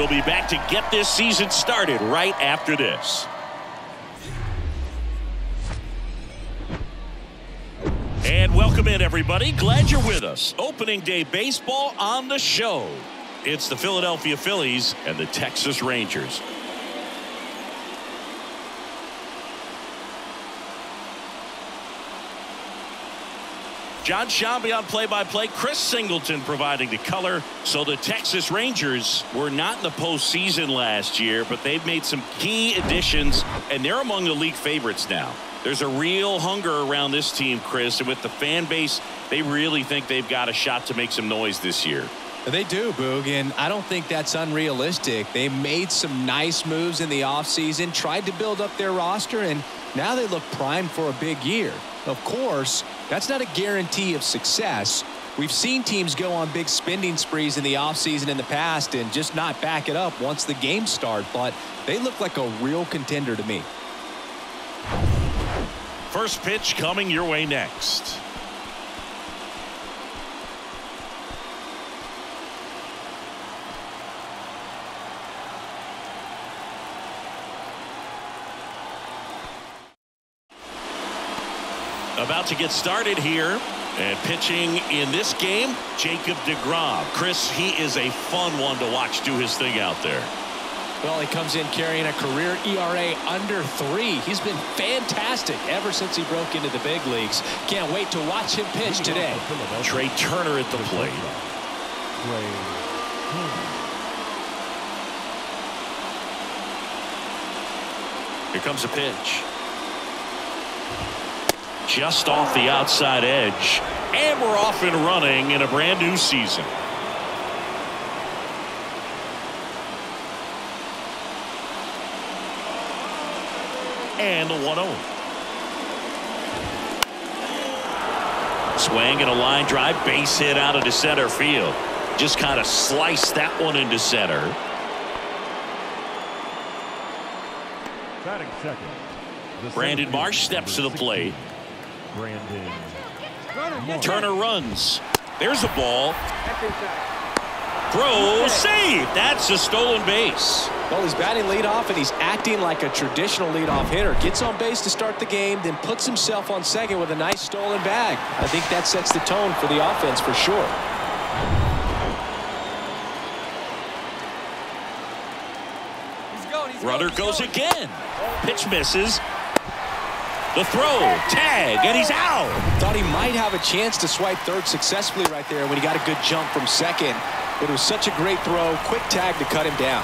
we'll be back to get this season started right after this. And welcome in, everybody. Glad you're with us. Opening day baseball on the show. It's the Philadelphia Phillies and the Texas Rangers. Jon Sciambi on play-by-play. Chris Singleton providing the color. So the Texas Rangers were not in the postseason last year, but they've made some key additions, and they're among the league favorites now. There's a real hunger around this team, Chris, and with the fan base, they really think they've got a shot to make some noise this year. They do, Boog, and I don't think that's unrealistic. They made some nice moves in the offseason, tried to build up their roster, and now they look primed for a big year. Of course, that's not a guarantee of success. We've seen teams go on big spending sprees in the offseason in the past and just not back it up once the games start, but they look like a real contender to me. First pitch coming your way next. About to get started here. And pitching in this game, Jacob DeGrom. Chris, he is a fun one to watch do his thing out there. Well, he comes in carrying a career ERA under three. He's been fantastic ever since he broke into the big leagues. Can't wait to watch him pitch today. Trea Turner at the plate. Hmm. Here comes a pitch. Just off the outside edge. And we're off and running in a brand new season. And the 1 0. Swing and a line drive base hit out into center field. Just kind of sliced that one into center. Batting second. Brandon Marsh steps to the plate. Brandon. Turner runs. There's the ball. Throw save. That's a stolen base. Well, he's batting leadoff, and he's acting like a traditional leadoff hitter. Gets on base to start the game, then puts himself on second with a nice stolen bag. I think that sets the tone for the offense for sure. Runner goes again. Pitch misses. The throw, tag, and he's out. Thought he might have a chance to swipe third successfully right there when he got a good jump from second. But it was such a great throw. Quick tag to cut him down.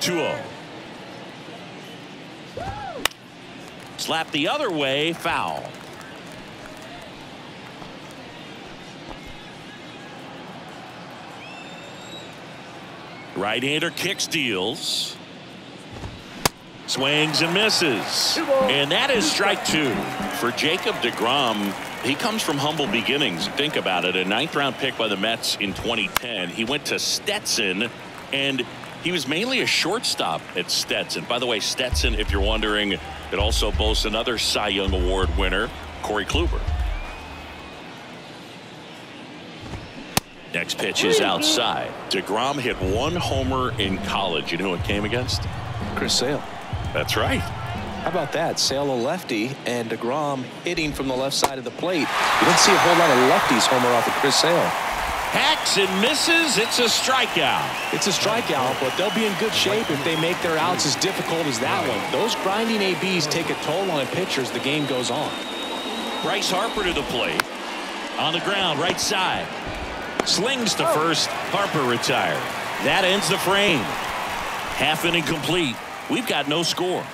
2-0. Slap the other way, foul. Right-hander kicks deals. Swings and misses. And that is strike two. For Jacob DeGrom, he comes from humble beginnings. Think about it. A ninth round pick by the Mets in 2010. He went to Stetson and he was mainly a shortstop at Stetson. By the way, Stetson, if you're wondering, it also boasts another Cy Young Award winner, Corey Kluber. Next pitch is outside. DeGrom hit one homer in college. You know who it came against? Chris Sale. That's right. How about that? Sale a lefty and DeGrom hitting from the left side of the plate. You don't see a whole lot of lefties homer off of Chris Sale. Hacks and misses. It's a strikeout. It's a strikeout, but they'll be in good shape if they make their outs as difficult as that one. Those grinding ABs take a toll on a pitcher as the game goes on. Bryce Harper to the plate. On the ground, right side. Slings to oh. first. Harper retired. That ends the frame. Half inning complete. We've got no score.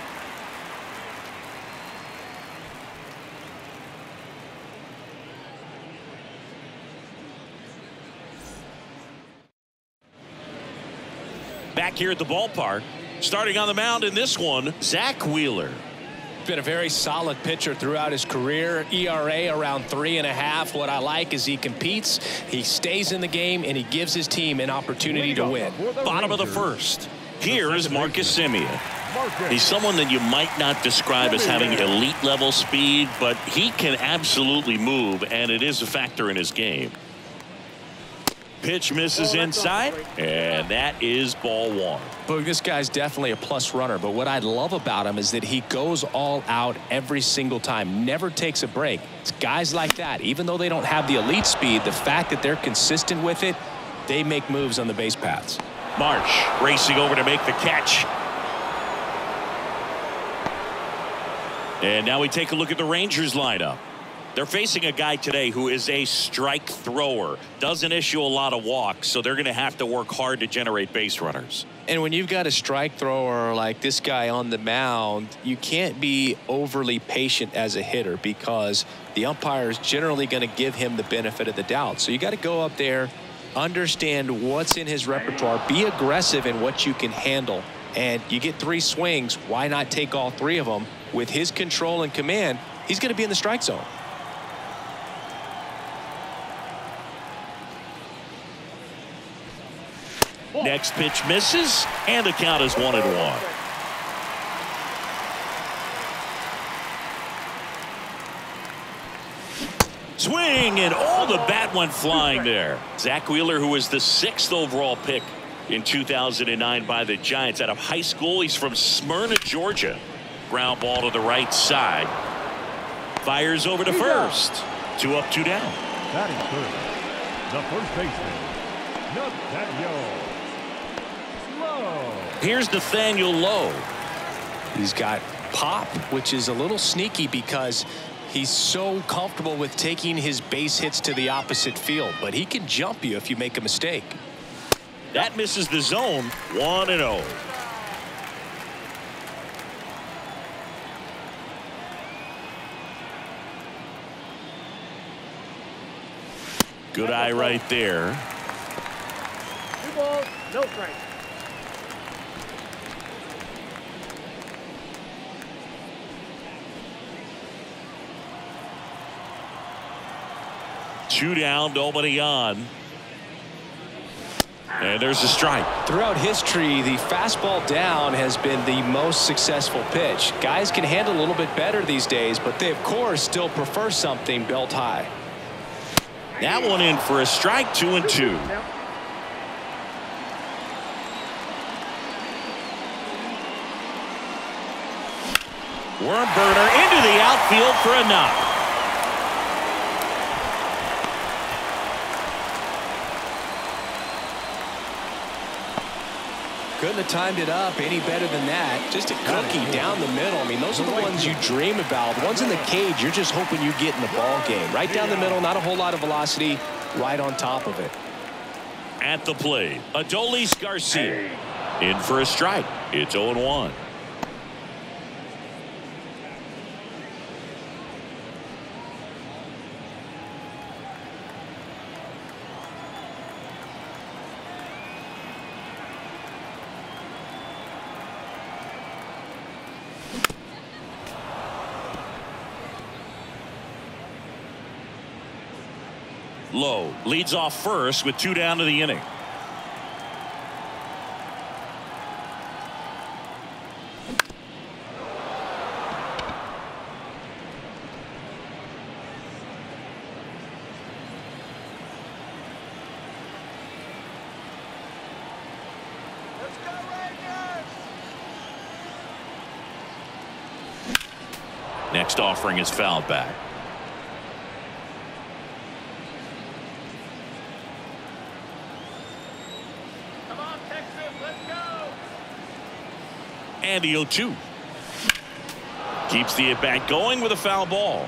Back here at the ballpark. Starting on the mound in this one, Zack Wheeler. Been a very solid pitcher throughout his career. ERA around three and a half. What I like is he competes, he stays in the game, and he gives his team an opportunity to win. Bottom of the first. Here is Marcus. Marcus. He's someone that you might not describe as having elite level speed, but he can absolutely move, and it is a factor in his game. Pitch misses inside, and that is ball one. Boog, this guy's definitely a plus runner, but what I love about him is that he goes all out every single time, never takes a break. It's guys like that, even though they don't have the elite speed, the fact that they're consistent with it, they make moves on the base paths. Marsh racing over to make the catch. And now we take a look at the Rangers lineup. They're facing a guy today who is a strike thrower, doesn't issue a lot of walks, so they're going to have to work hard to generate base runners. And when you've got a strike thrower like this guy on the mound, you can't be overly patient as a hitter because the umpire is generally going to give him the benefit of the doubt. So you got to go up there, understand what's in his repertoire, be aggressive in what you can handle. And you get three swings, why not take all three of them? With his control and command, he's going to be in the strike zone. Next pitch misses, and the count is one and one. Swing, and all the bat went flying there. Zack Wheeler, who was the sixth overall pick in 2009 by the Giants out of high school. He's from Smyrna, Georgia. Ground ball to the right side. Fires over to first. Two up, two down. Batting first. The first baseman. Nathaniel Lowe. Here's Nathaniel Lowe. He's got pop, which is a little sneaky because he's so comfortable with taking his base hits to the opposite field. But he can jump you if you make a mistake. That misses the zone. 1 and 0. Good eye right there. Two balls, no strike. Two down, nobody on. And there's a strike. Throughout history, the fastball down has been the most successful pitch. Guys can handle a little bit better these days, but they, of course, still prefer something belt high. That one in for a strike, two and two. Now, Worm burner into the outfield for a knock. Couldn't have timed it up any better than that. Just a cookie down the middle. I mean, those are the ones you dream about. The ones in the cage, you're just hoping you get in the ball game. Right down the middle, not a whole lot of velocity, right on top of it. At the plate, Adolis Garcia. In for a strike. It's 0 1. Lowe leads off first with two down to the inning. Next offering is fouled back. come on, Texas, let's go. And the 0-2. Keeps the at-bat going with a foul ball.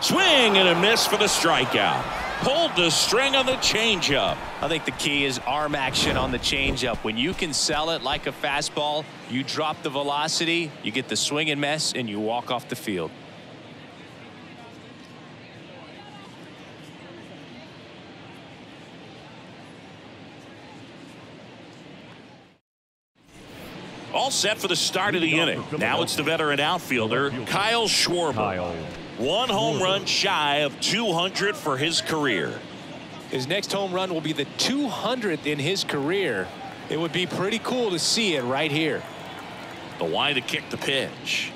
Swing and a miss for the strikeout. Pulled the string on the changeup. I think the key is arm action on the changeup. When you can sell it like a fastball, you drop the velocity, you get the swing and mess, and you walk off the field. All set for the start of the inning. Now it's the veteran outfielder, Kyle Schwarber. Kyle. One home mm-hmm. run shy of 200 for his career. His next home run will be the 200th in his career. It would be pretty cool to see it right here. The wide to kick the pitch.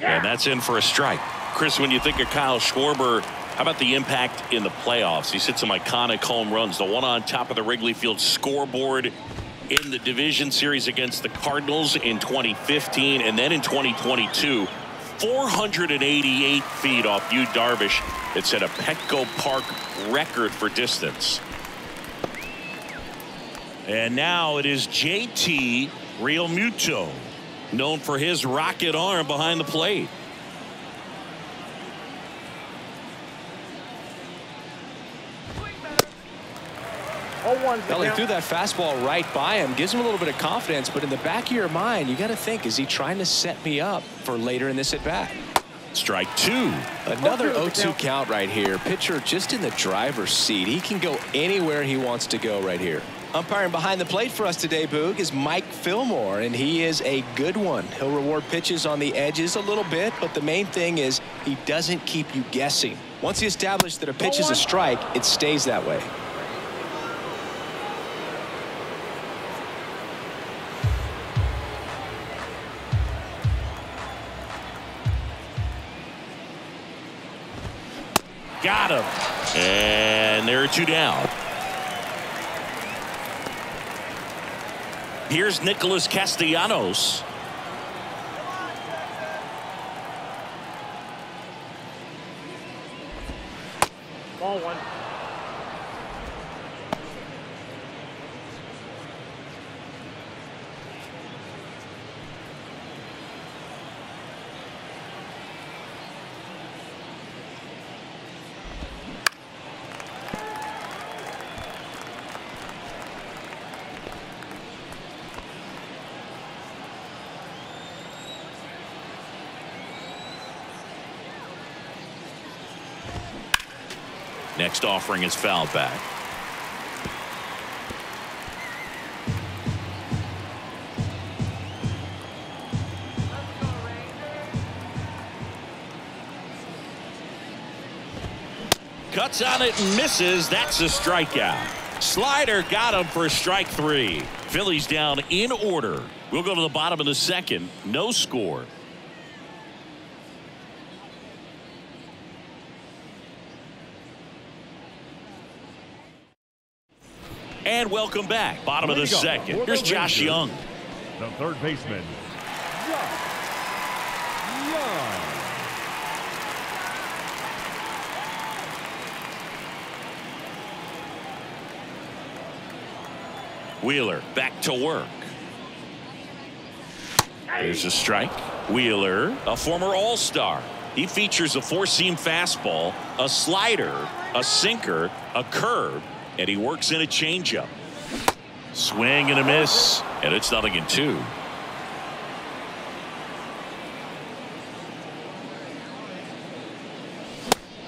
And that's in for a strike. Chris, when you think of Kyle Schwarber, how about the impact in the playoffs? He's hit some iconic home runs. The one on top of the Wrigley Field scoreboard in the division series against the Cardinals in 2015 and then in 2022 488 feet off Yu Darvish. It set a Petco Park record for distance. And now it is JT Realmuto, known for his rocket arm behind the plate. Well, he threw that fastball right by him, gives him a little bit of confidence, but in the back of your mind, you got to think, is he trying to set me up for later in this at bat? Strike two. Another Oh, 0-2 count. count right here. Pitcher just in the driver's seat. He can go anywhere he wants to go right here. Umpiring behind the plate for us today, Boog, is Mike Fillmore, and he is a good one. He'll reward pitches on the edges a little bit, but the main thing is he doesn't keep you guessing. Once he establishes that a pitch is a strike, it stays that way. Got him. And there are two down. Here's Nicholas Castellanos. Ball one. Next offering is foul back. Cuts on it and misses. That's a strikeout. Slider got him for strike three. Phillies down in order. We'll go to the bottom of the second. No score. And welcome back. Bottom of the second. Here's Josh Jung. The third baseman, Jung. Wheeler back to work. There's a strike. Wheeler, a former All-Star. He features a four-seam fastball, a slider, a sinker, a curve, and he works in a changeup. Swing and a miss, and it's nothing in two.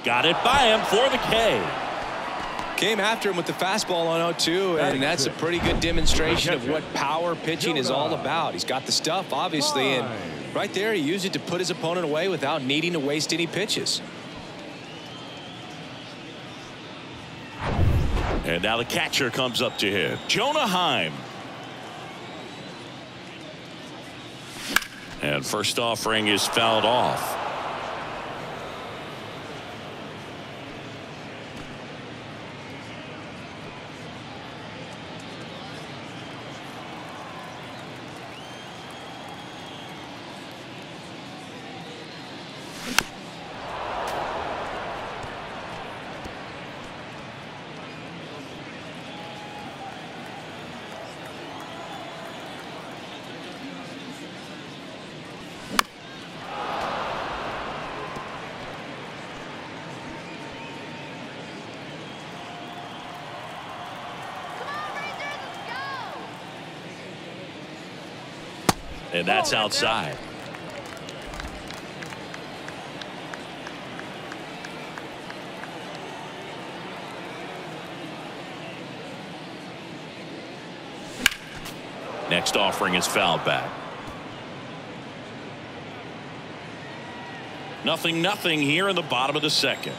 Got it by him for the K. Came after him with the fastball on 0-2, and that's a pretty good demonstration of what power pitching is all about. He's got the stuff, obviously, and right there he used it to put his opponent away without needing to waste any pitches. And now the catcher comes up to him. Jonah Heim. And first offering is fouled off. And that's outside. Next offering is fouled back. Nothing, nothing here in the bottom of the second.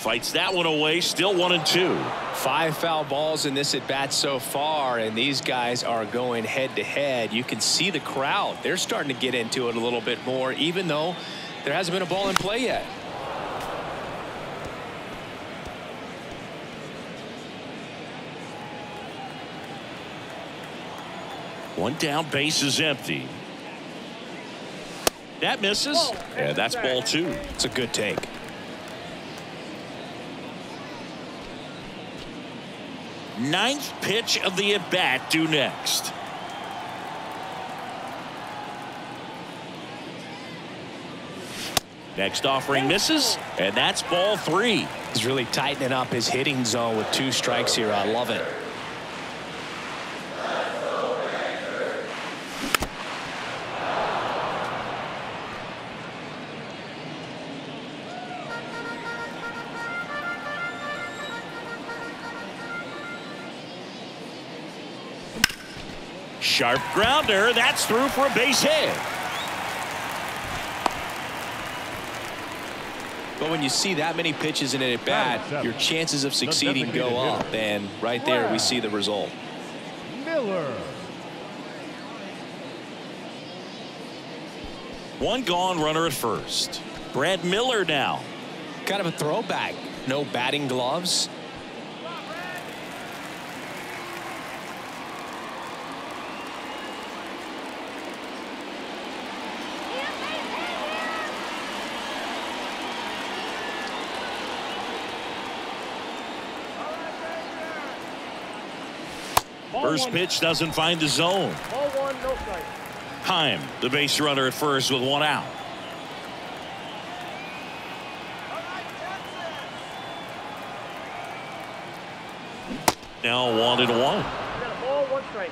Fights that one away. Still one and two. Five foul balls in this at bat so far, and these guys are going head to head. You can see the crowd. They're starting to get into it a little bit more, even though there hasn't been a ball in play yet. One down, base is empty. That misses. Yeah, that's ball two. It's a good take. Ninth pitch of the at bat due next. Next offering misses, and that's ball three. He's really tightening up his hitting zone with two strikes here. I love it. Sharp grounder. That's through for a base hit. But when you see that many pitches in an at bat, your chances of succeeding go up. And right there, we see the result. Miller. One gone runner at first. Brad Miller now. Kind of a throwback. No batting gloves. First pitch doesn't find the zone. Heim, the base runner at first with one out. Now one and one. You got a ball, one strike.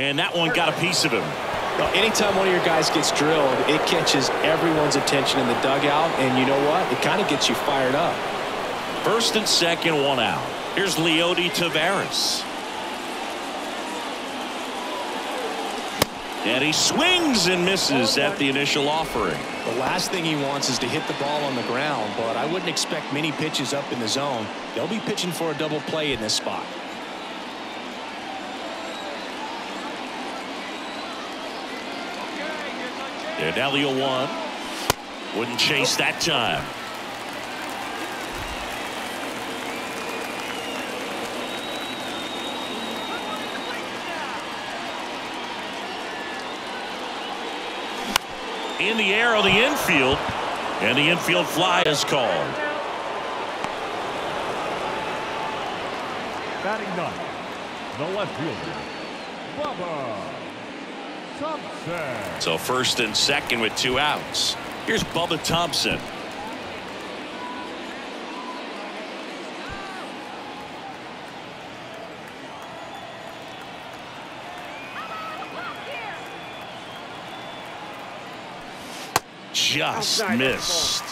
And that one got a piece of him. Well, anytime one of your guys gets drilled, it catches everyone's attention in the dugout. And you know what? It kind of gets you fired up. First and second, one out. Here's Leody Taveras. And he swings and misses at the initial offering. The last thing he wants is to hit the ball on the ground, but I wouldn't expect many pitches up in the zone. They'll be pitching for a double play in this spot. And now the 0-1. Wouldn't chase that time. In the air on the infield. And the infield fly is called. Batting ninth. The left fielder. Bubba. So first and second with two outs. Here's Bubba Thompson. Just missed.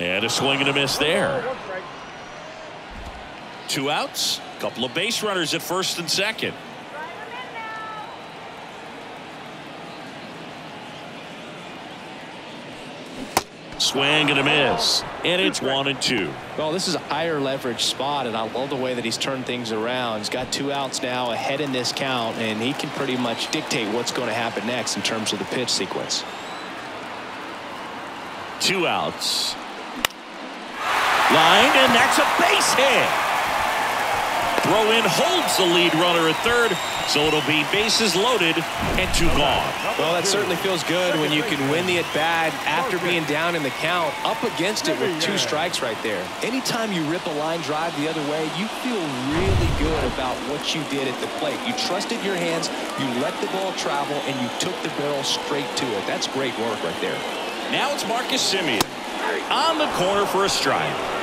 And a swing and a miss there. Ball, one strike. Two outs. Couple of base runners at first and second. Swing and a miss. And it's one and two. Well, this is a higher leverage spot, and I love the way that he's turned things around. He's got two outs now ahead in this count, and he can pretty much dictate what's going to happen next in terms of the pitch sequence. Two outs. Line, and that's a base hit. throw in holds the lead runner at third, so it'll be bases loaded and two gone. Well, that certainly feels good when you can win the at-bat after being down in the count, up against it with two strikes right there. Anytime you rip a line drive the other way, you feel really good about what you did at the plate. You trusted your hands, you let the ball travel, and you took the barrel straight to it. That's great work right there. Now it's Marcus Semien on the corner for a strike.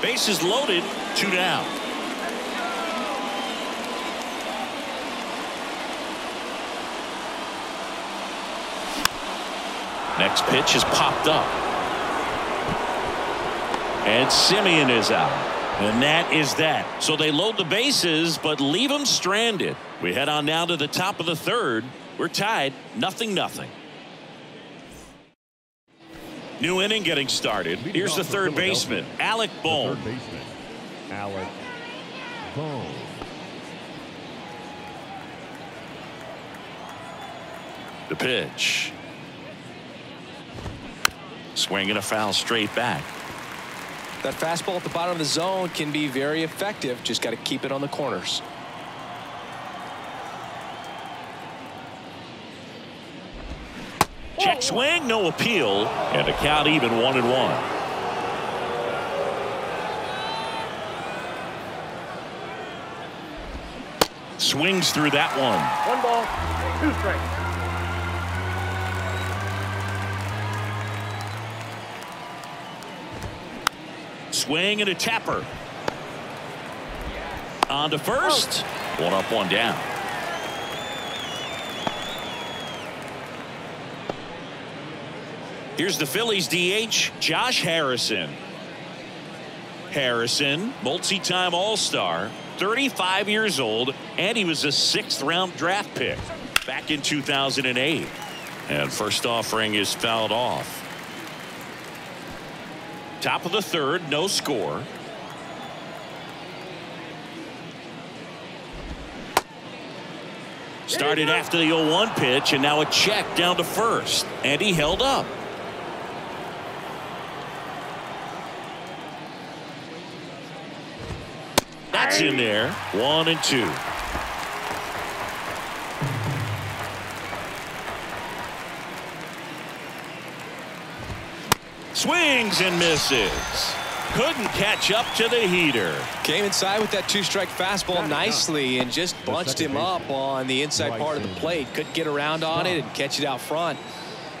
Bases loaded, two down. Next pitch is popped up. And Semien is out. And that is that. So they load the bases, but leave them stranded. We head on now to the top of the third. We're tied, nothing, nothing. New inning getting started. Here's the third baseman, Alec Bohm. Third baseman, Alec Bohm. The pitch. Swinging a foul straight back. That fastball at the bottom of the zone can be very effective. Just got to keep it on the corners. Check swing, no appeal, and a count even one and one. Swings through that one. One ball, two strikes. Swing and a tapper. On to first. Oh. One up, one down. Here's the Phillies DH, Josh Harrison. Harrison, multi-time All-Star, 35 years old, and he was a sixth-round draft pick back in 2008. And first offering is fouled off. Top of the third, no score. Started after the 0-1 pitch, and now a check down to first. And he held up. That's in there. One and two. Swings and misses. Couldn't catch up to the heater. Came inside with that two-strike fastball nicely and just bunched him up on the inside part of the plate. Couldn't get around on it and catch it out front.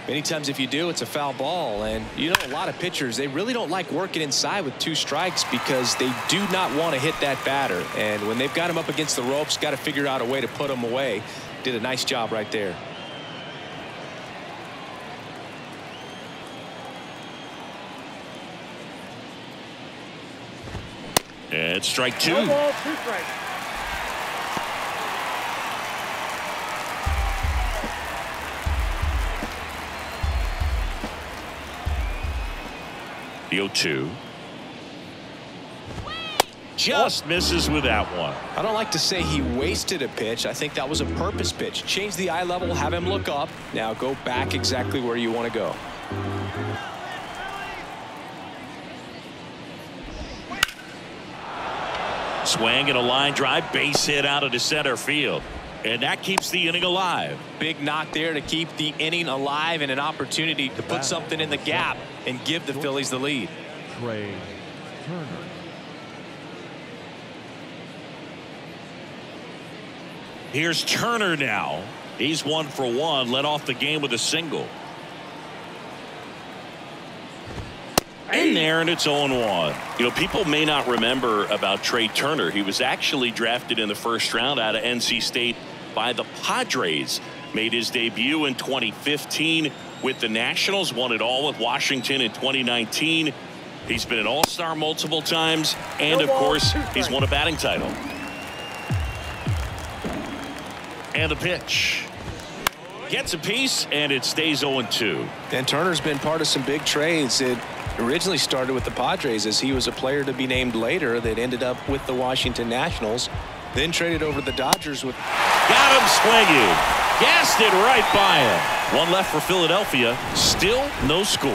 Many times if you do, it's a foul ball. And you know, a lot of pitchers, they really don't like working inside with two strikes because they do not want to hit that batter. And when they've got him up against the ropes, got to figure out a way to put him away. Did a nice job right there. And strike two. One ball, two strikes. 0-2. Just misses with that one. I don't like to say he wasted a pitch. I think that was a purpose pitch. Change the eye level, have him look up. Now go back exactly where you want to go. Swing and a line drive, base hit out of the center field. And that keeps the inning alive. Big knock there to keep the inning alive and an opportunity to put something in the gap and give the Phillies the lead. Trea Turner. Here's Turner now. He's one for one, led off the game with a single. In there, and it's 0-1. You know, people may not remember about Trea Turner. He was actually drafted in the first round out of NC State by the Padres. Made his debut in 2015 with the Nationals. Won it all with Washington in 2019. He's been an all-star multiple times. And, of course, he's won a batting title. And the pitch. Gets a piece, and it stays 0-2. And Turner's been part of some big trades. It originally started with the Padres as he was a player to be named later that ended up with the Washington Nationals. Then traded over to the Dodgers with Got him swinging. Gassed it right by him. One left for Philadelphia. Still no score.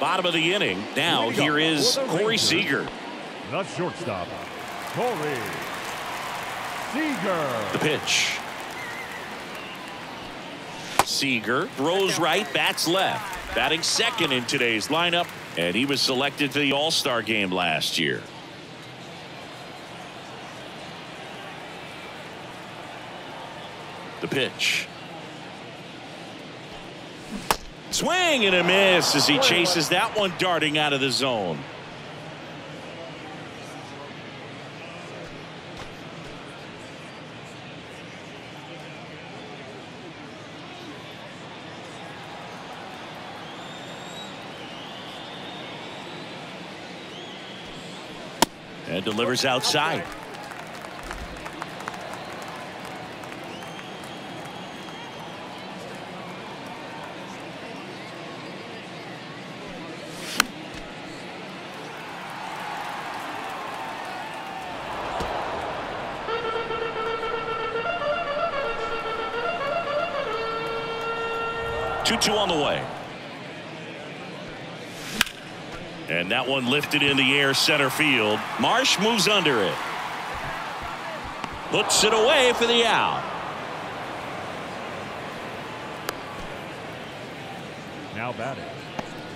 Bottom of the inning. Now here is Corey Seager. The shortstop, Corey Seager. The pitch. Seager throws right, bats left. Batting second in today's lineup, and he was selected to the All-Star game last year. The pitch. Swing and a miss as he chases that one darting out of the zone. Delivers outside. Two-two on the way. And that one lifted in the air center field. Marsh moves under it. Puts it away for the out. Now batting,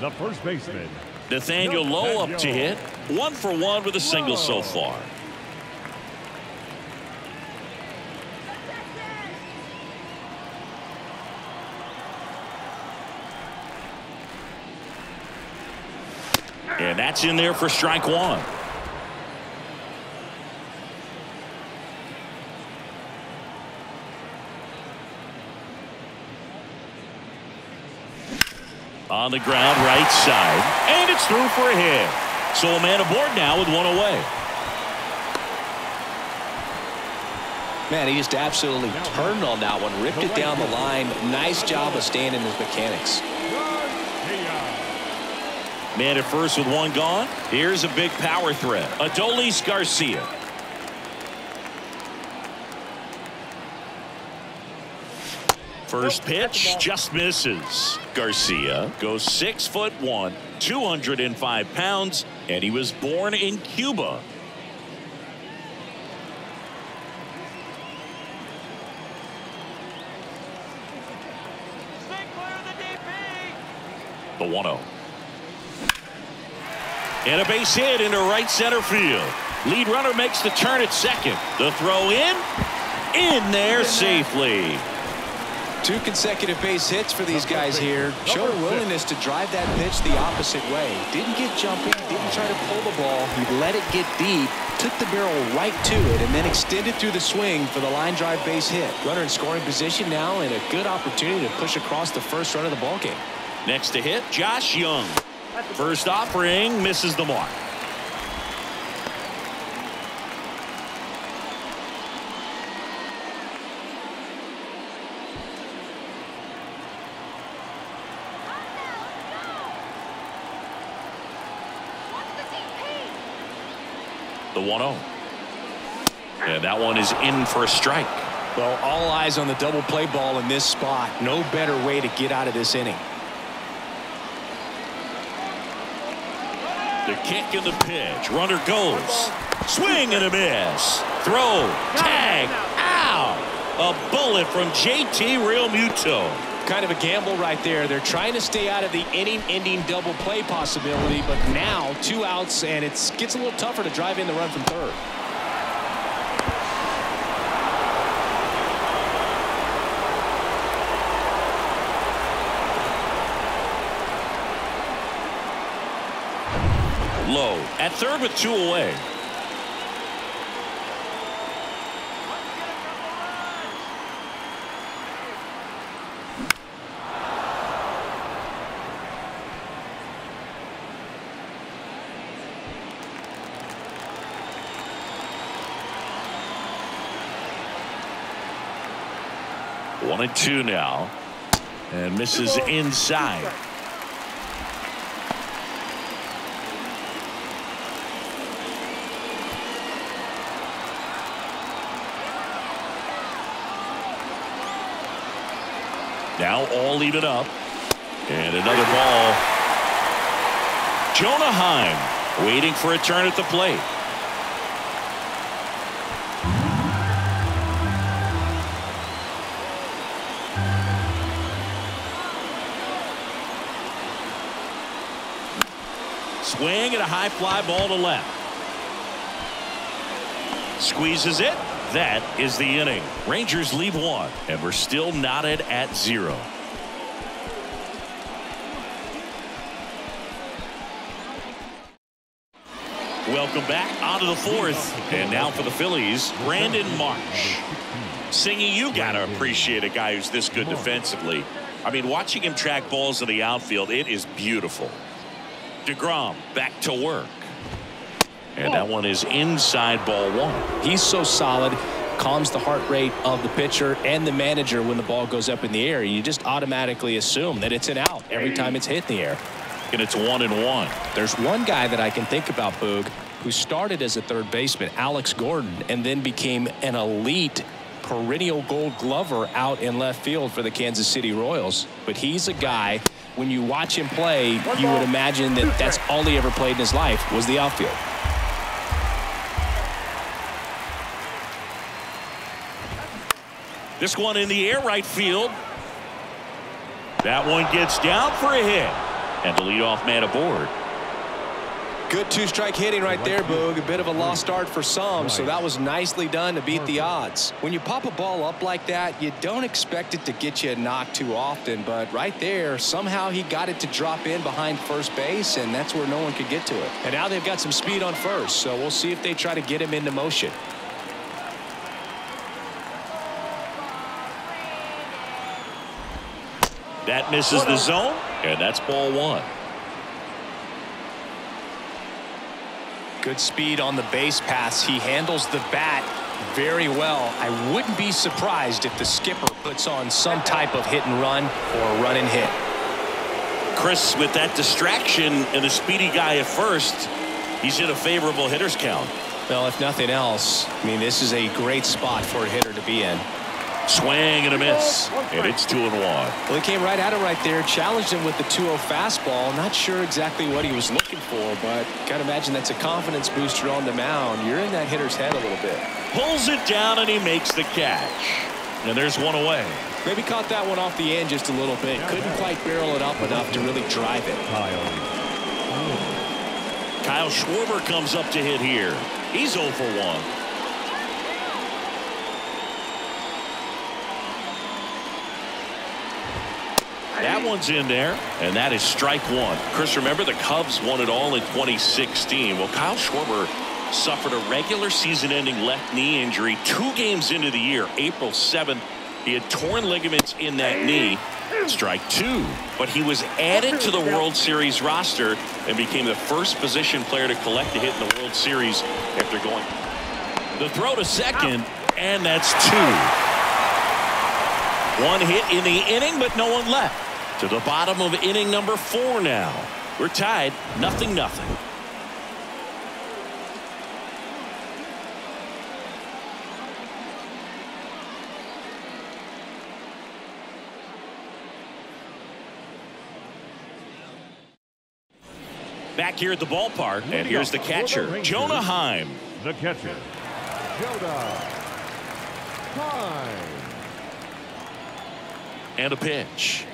the first baseman, Nathaniel Lowe up to hit. One for one with a single so far. And in there for strike one. On the ground, right side. And it's through for a hit. So a man aboard now with one away. Man, he just absolutely turned on that one, ripped it down the line. Nice job of staying in his mechanics. Man at first with one gone. Here's a big power threat. Adolis Garcia. First pitch just misses. Garcia goes six foot one, 205 pounds, and he was born in Cuba. The 1 0. And a base hit into right center field. Lead runner makes the turn at second. The throw in. In there safely. Two consecutive base hits for these guys here. Showed a willingness to drive that pitch the opposite way. Didn't get jumping, didn't try to pull the ball. He let it get deep, took the barrel right to it, and then extended through the swing for the line drive base hit. Runner in scoring position now and a good opportunity to push across the first run of the ball game. Next to hit, Josh Jung. First offering misses the mark. The 1-0. And that one is in for a strike. Well, all eyes on the double play ball in this spot. No better way to get out of this inning. The kick and the pitch. Runner goes. Swing and a miss. Throw. Tag. Ow. A bullet from JT Real Realmuto. Kind of a gamble right there. They're trying to stay out of the inning-ending double play possibility, but now two outs, and it gets a little tougher to drive in the run from third. At third with two away. One and two now. And misses inside. Now all even up. And another ball. Jonah Heim waiting for a turn at the plate. Swing and a high fly ball to left. Squeezes it. That is the inning. Rangers leave one, and we're still knotted at zero. Welcome back out of the fourth. And now for the Phillies, Brandon Marsh. Singy, you got to appreciate a guy who's this good defensively. I mean, watching him track balls in the outfield, it is beautiful. DeGrom back to work. And that one is inside ball one. He's so solid, calms the heart rate of the pitcher and the manager when the ball goes up in the air. You just automatically assume that it's an out every time it's hit in the air. And it's one and one. There's one guy that I can think about, Boog, who started as a third baseman, Alex Gordon, and then became an elite perennial gold glover out in left field for the Kansas City Royals. But he's a guy, when you watch him play, you would imagine that that's all he ever played in his life was the outfield. This one in the air right field. That one gets down for a hit. And the leadoff man aboard. Good two-strike hitting right there, Boog. A bit of a lost start for some, so that was nicely done to beat the odds. When you pop a ball up like that, you don't expect it to get you a knock too often, but right there, somehow he got it to drop in behind first base, and that's where no one could get to it. And now they've got some speed on first, so we'll see if they try to get him into motion. That misses the zone, and that's ball one. Good speed on the base pass. He handles the bat very well. I wouldn't be surprised if the skipper puts on some type of hit and run or run and hit. Chris, with that distraction and the speedy guy at first, he's in a favorable hitter's count. Well, if nothing else, I mean, this is a great spot for a hitter to be in. Swing and a miss. And it's two and one. Well, he came right at it right there, challenged him with the 2-0 fastball. Not sure exactly what he was looking for, but got to imagine that's a confidence booster on the mound. You're in that hitter's head a little bit. Pulls it down and he makes the catch. And there's one away. Maybe caught that one off the end just a little bit. Couldn't quite barrel it up enough to really drive it. Kyle Schwarber comes up to hit here. He's 0 for 1. That one's in there, and that is strike one. Chris, remember the Cubs won it all in 2016. Well, Kyle Schwarber suffered a regular season ending left knee injury two games into the year, April 7th. He had torn ligaments in that knee. Strike two. But he was added to the World Series roster and became the first position player to collect a hit in the World Series after going. The throw to second, and that's two. One hit in the inning, but no one left. To the bottom of inning number four now. We're tied, nothing, nothing. Back here at the ballpark, and here's the catcher, Jonah Heim. The catcher, Jonah Heim. And a pitch.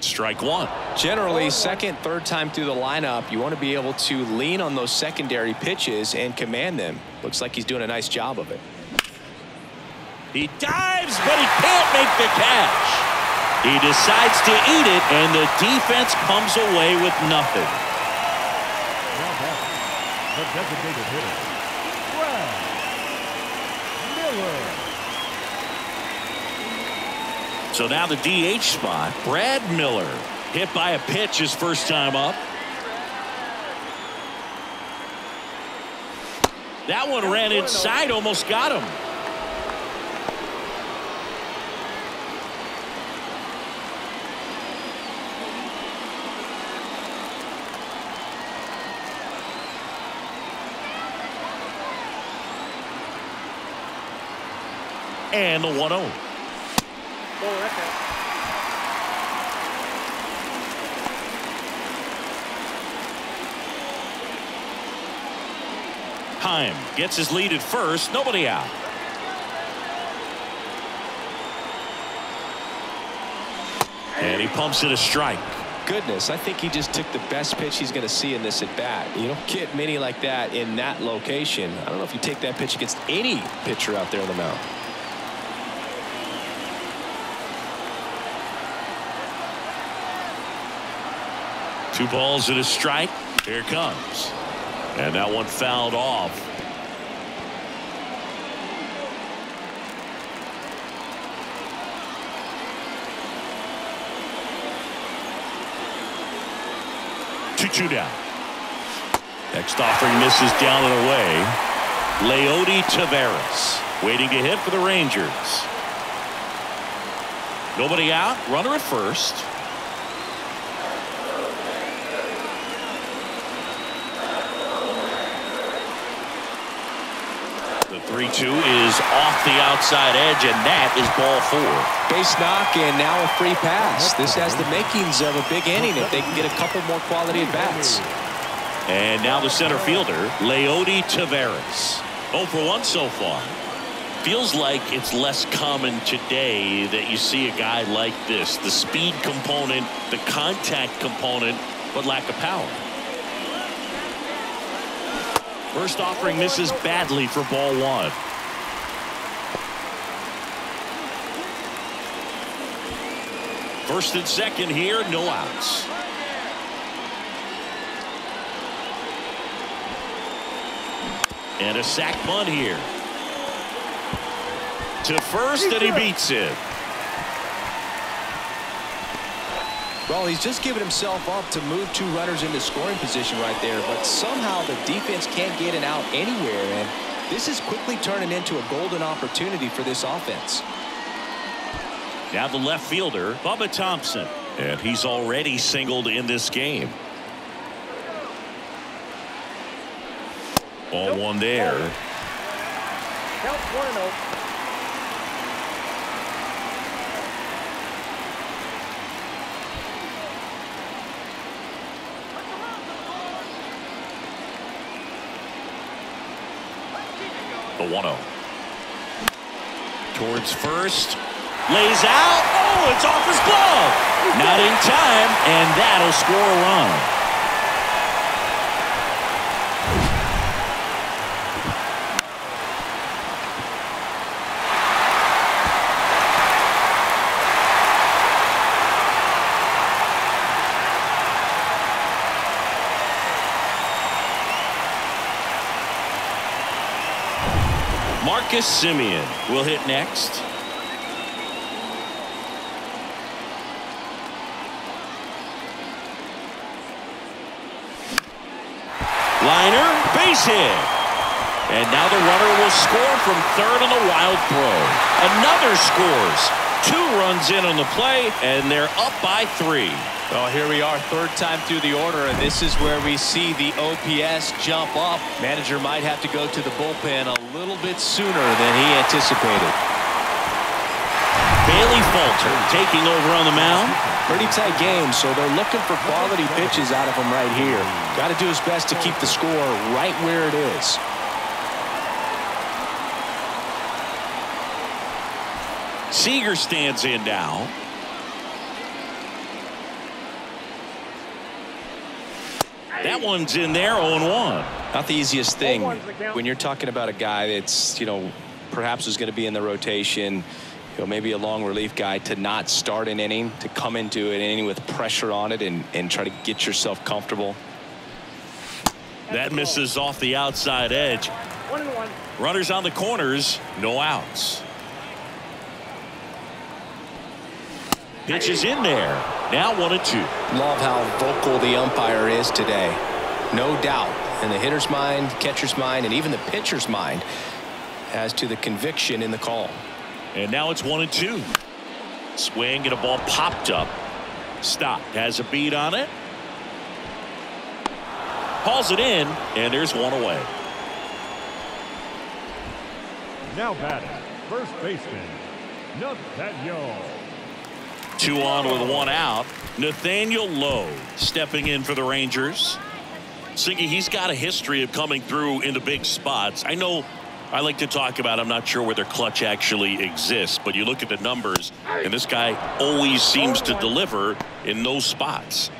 Strike one. Generally, second, third time through the lineup, you want to be able to lean on those secondary pitches and command them. Looks like he's doing a nice job of it. He dives, but he can't make the catch. He decides to eat it, and the defense comes away with nothing. Now back, the designated hitter, So now the DH spot. Brad Miller hit by a pitch his first time up. That one ran inside, almost got him. And the 1 0. It. Heim gets his lead at first. Nobody out. And he pumps it a strike. Goodness, I think he just took the best pitch he's going to see in this at bat. You don't get many like that in that location. I don't know if you take that pitch against any pitcher out there on the mound. Two balls and a strike. Here comes. And that one fouled off. Two two down. Next offering misses down and away. Leody Taveras waiting to hit for the Rangers. Nobody out. Runner at first. 3-2 is off the outside edge, and that is ball four. Base knock and now a free pass. This has the makings of a big inning if they can get a couple more quality at bats. And now the center fielder, Leody Taveras. 0 for 1 so far. Feels like it's less common today that you see a guy like this. The speed component, the contact component, but lack of power. First offering misses badly for ball one. First and second here, no outs. And a sack bunt here. To first, and he beats it. Well, he's just given himself up to move two runners into scoring position right there, but somehow the defense can't get an out anywhere, and this is quickly turning into a golden opportunity for this offense. Now the left fielder, Bubba Thompson. And he's already singled in this game. Ball one there. Count one oh. The 1 0. Towards first. Lays out. Oh, it's off his glove. Not in time, and that'll score a run. Marcus Semien will hit next. Liner, base hit. And now the runner will score from third on the wild throw. Another scores. Two runs in on the play, and they're up by three. Well, here we are, third time through the order, and this is where we see the OPS jump up. Manager might have to go to the bullpen a little bit sooner than he anticipated. Bailey Falter taking over on the mound. Pretty tight game, so they're looking for quality pitches out of him right here. Got to do his best to keep the score right where it is. Seager stands in now. That one's in there 0-1. Not the easiest thing Oh, one's the count. when you're talking about a guy that's, you know, perhaps is going to be in the rotation, you know, maybe a long relief guy to not start an inning, to come into an inning with pressure on it and, and try to get yourself comfortable. That misses off the outside edge. One-one. Runners on the corners, no outs. Pitch is in there. Now one and two. Love how vocal the umpire is today. No doubt in the hitter's mind, catcher's mind, and even the pitcher's mind as to the conviction in the call. And now it's one and two. Swing and a ball popped up. Stopped. Has a beat on it. Hauls it in, and there's one away. Now batting, first baseman, Nathaniel. Two on with one out. Nathaniel Lowe stepping in for the Rangers. Siggy, he's got a history of coming through into big spots. I know I like to talk about I'm not sure whether clutch actually exists, but you look at the numbers and this guy always seems to deliver in those spots.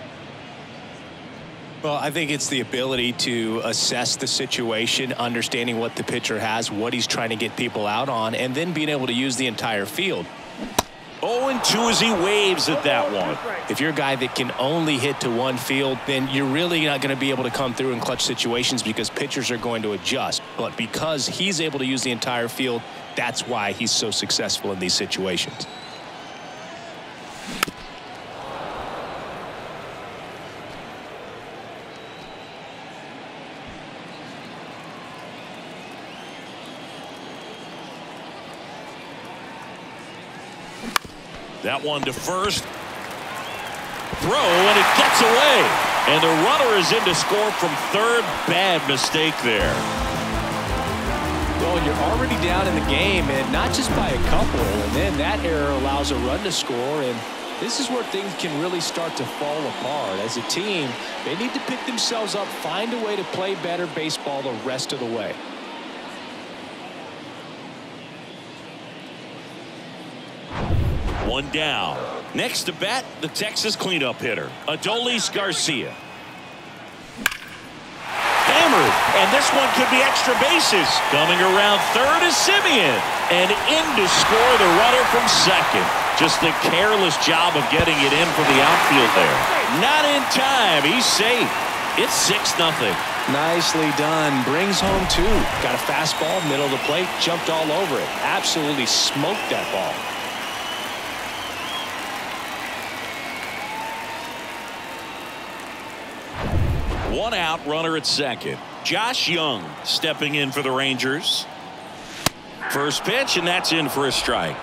Well, I think it's the ability to assess the situation, understanding what the pitcher has, what he's trying to get people out on, and then being able to use the entire field. 0 and 2 as he waves at that one. If you're a guy that can only hit to one field, then you're really not going to be able to come through in clutch situations because pitchers are going to adjust. But because he's able to use the entire field, that's why he's so successful in these situations. That one to first. Throw, and it gets away. And the runner is in to score from third. Bad mistake there. Well, you're already down in the game, and not just by a couple. And then that error allows a run to score, and this is where things can really start to fall apart. As a team, they need to pick themselves up, find a way to play better baseball the rest of the way. One down. Next to bat, the Texas cleanup hitter, Adolis Garcia. Hammered, and this one could be extra bases. Coming around third is Semien, and in to score the runner from second. Just a careless job of getting it in from the outfield there. Not in time. He's safe. It's 6 nothing. Nicely done. Brings home two. Got a fastball, middle of the plate, jumped all over it. Absolutely smoked that ball. One out, runner at second. Josh Jung stepping in for the Rangers. First pitch, and that's in for a strike.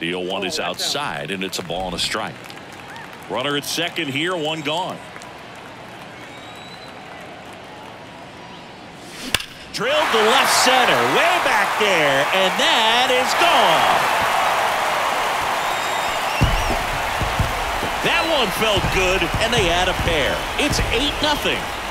The 0-1 is oh, outside, and it's a ball and a strike. Runner at second here, one gone. Drilled to left center, way back there, and that is gone. That one felt good, and they add a pair. It's 8 nothing.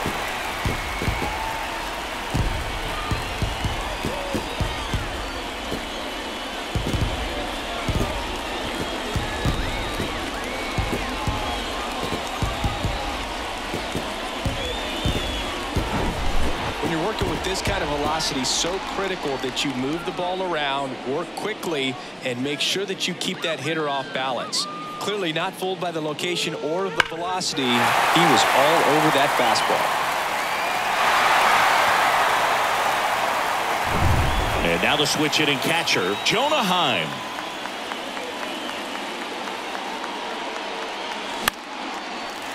Velocity, so critical that you move the ball around, work quickly, and make sure that you keep that hitter off balance. Clearly not fooled by the location or the velocity. He was all over that fastball. And now the switch hitting catcher, Jonah Heim.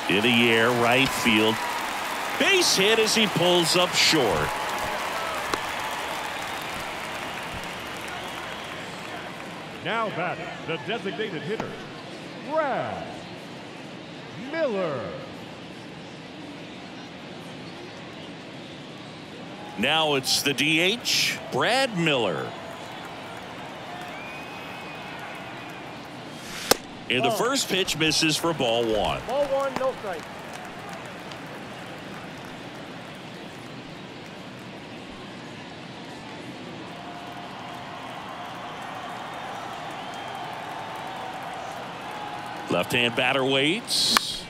In the air, right field. Base hit as he pulls up short. Now batting, the designated hitter, Brad Miller. Now it's the DH, Brad Miller. And the first pitch misses for ball one. Ball one, no strike. Left hand batter waits.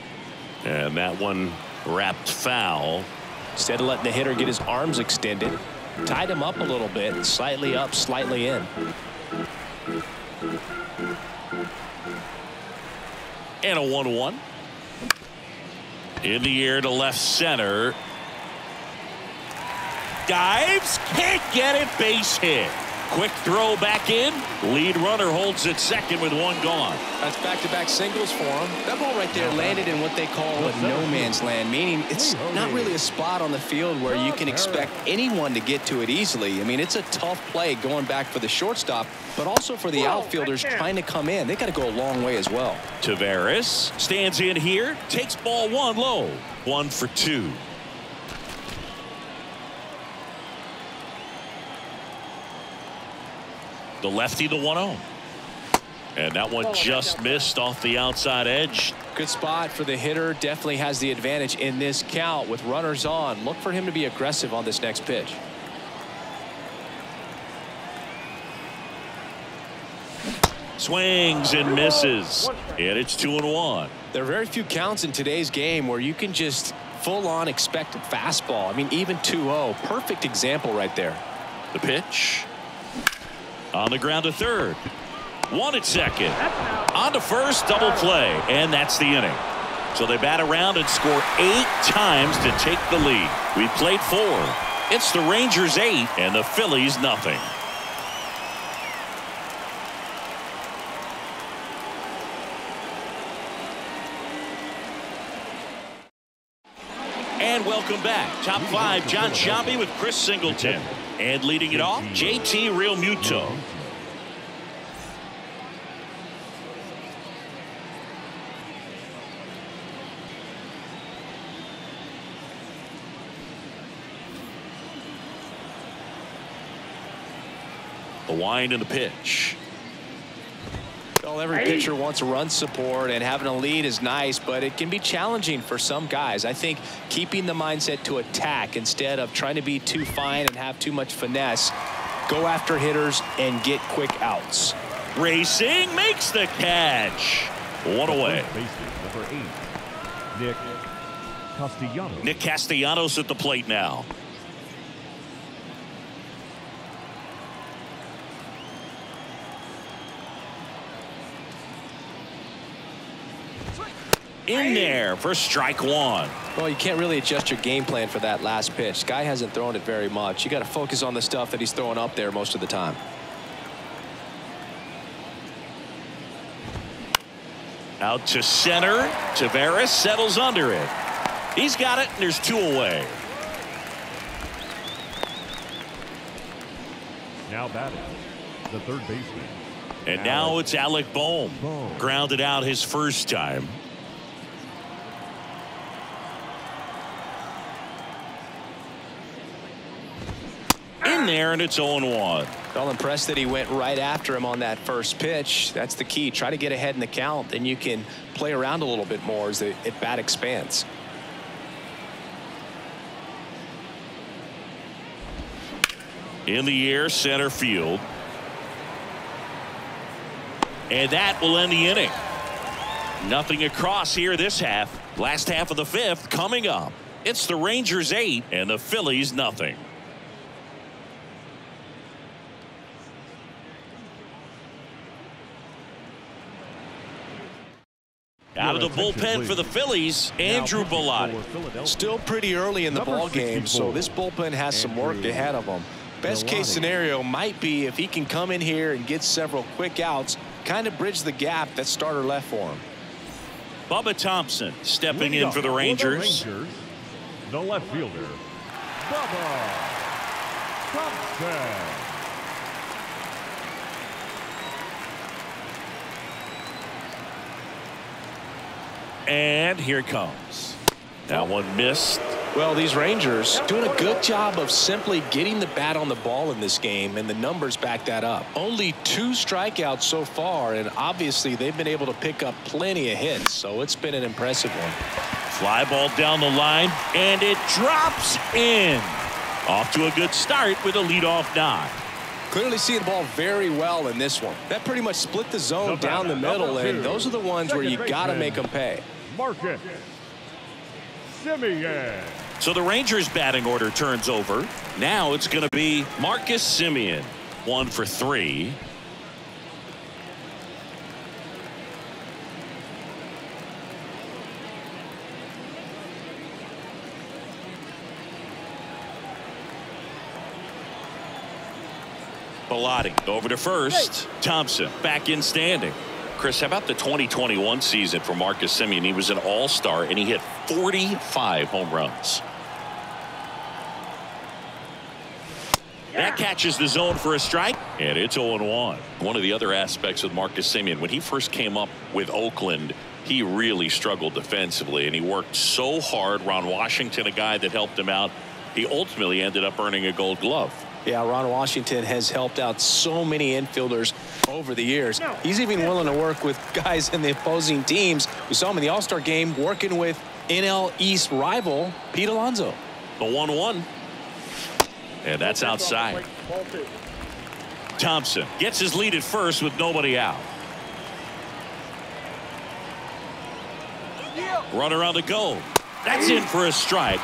And that one wrapped foul. Instead of letting the hitter get his arms extended, tied him up a little bit, slightly up, slightly in. And a 1 1. In the air to left center. Dives, can't get it, base hit. Quick throw back in. Lead runner holds it second with one gone. That's back-to-back -back singles for him. That ball right there landed in what they call a no man's land, meaning it's not really a spot on the field where you can expect anyone to get to it easily. I mean, it's a tough play going back for the shortstop, but also for the outfielders trying to come in. They got to go a long way as well. Taveras stands in here, takes ball one low, one for two. The lefty, the 1-0. And that one just missed off the outside edge. Good spot for the hitter. Definitely has the advantage in this count with runners on. Look for him to be aggressive on this next pitch. Swings and misses. And it's two and one. There are very few counts in today's game where you can just full on expect a fastball. I mean, even 2-0. Perfect example right there. The pitch. On the ground to third. One at second. On to first, double play. And that's the inning. So they bat around and score eight times to take the lead. We've played four. It's the Rangers eight and the Phillies nothing. And welcome back. Top five, John Sciambi with Chris Singleton. And leading it off, JT Realmuto. The wind and the pitch. Well, every pitcher wants run support and having a lead is nice, but it can be challenging for some guys. I think keeping the mindset to attack instead of trying to be too fine and have too much finesse, go after hitters and get quick outs. Racing makes the catch. One away. Number eight, Nick Castellanos. Nick Castellanos at the plate now. In there for strike one. Well, you can't really adjust your game plan for that last pitch. Guy hasn't thrown it very much. You got to focus on the stuff that he's throwing up there most of the time. Out to center. Taveras settles under it. He's got it, and there's two away. Now batting, the third baseman. And now it's Alec Bohm. Grounded out his first time. There and it's 0-1. Well impressed that he went right after him on that first pitch. That's the key. Try to get ahead in the count then you can play around a little bit more as the at bat expands. In the air center field. And that will end the inning. Nothing across here this half. Last half of the fifth coming up. It's the Rangers eight and the Phillies nothing. Out of the bullpen for the Phillies, Andrew Bellatti. Still pretty early in the ball game, so this bullpen has some work ahead of them. Best case scenario might be if he can come in here and get several quick outs, kind of bridge the gap that starter left for him. Bubba Thompson stepping in for the Rangers. The, Rangers, the left fielder, Bubba Thompson. And here it comes. That one missed. Well, these Rangers doing a good job of simply getting the bat on the ball in this game, and the numbers back that up. Only two strikeouts so far, and obviously they've been able to pick up plenty of hits, so it's been an impressive one. Fly ball down the line, and it drops in. Off to a good start with a leadoff knock. Clearly seeing the ball very well in this one. That pretty much split the zone down the middle, and those are the ones where you got to make them pay. Marcus Semien. So the Rangers batting order turns over. Now it's going to be Marcus Semien. One for three. Bellatti over to first. Thompson back in standing. Chris, how about the 2021 season for Marcus Semien? He was an all-star and he hit 45 home runs. That catches the zone for a strike, and it's 0-1. One of the other aspects with Marcus Semien, when he first came up with Oakland, he really struggled defensively, and he worked so hard. Ron Washington, a guy that helped him out, he ultimately ended up earning a gold glove. Yeah, Ron Washington has helped out so many infielders over the years. He's even willing to work with guys in the opposing teams. We saw him in the All-Star game working with NL East rival Pete Alonso. The 1-1. And that's outside. Thompson gets his lead at first with nobody out. Runner on the go. That's in for a strike.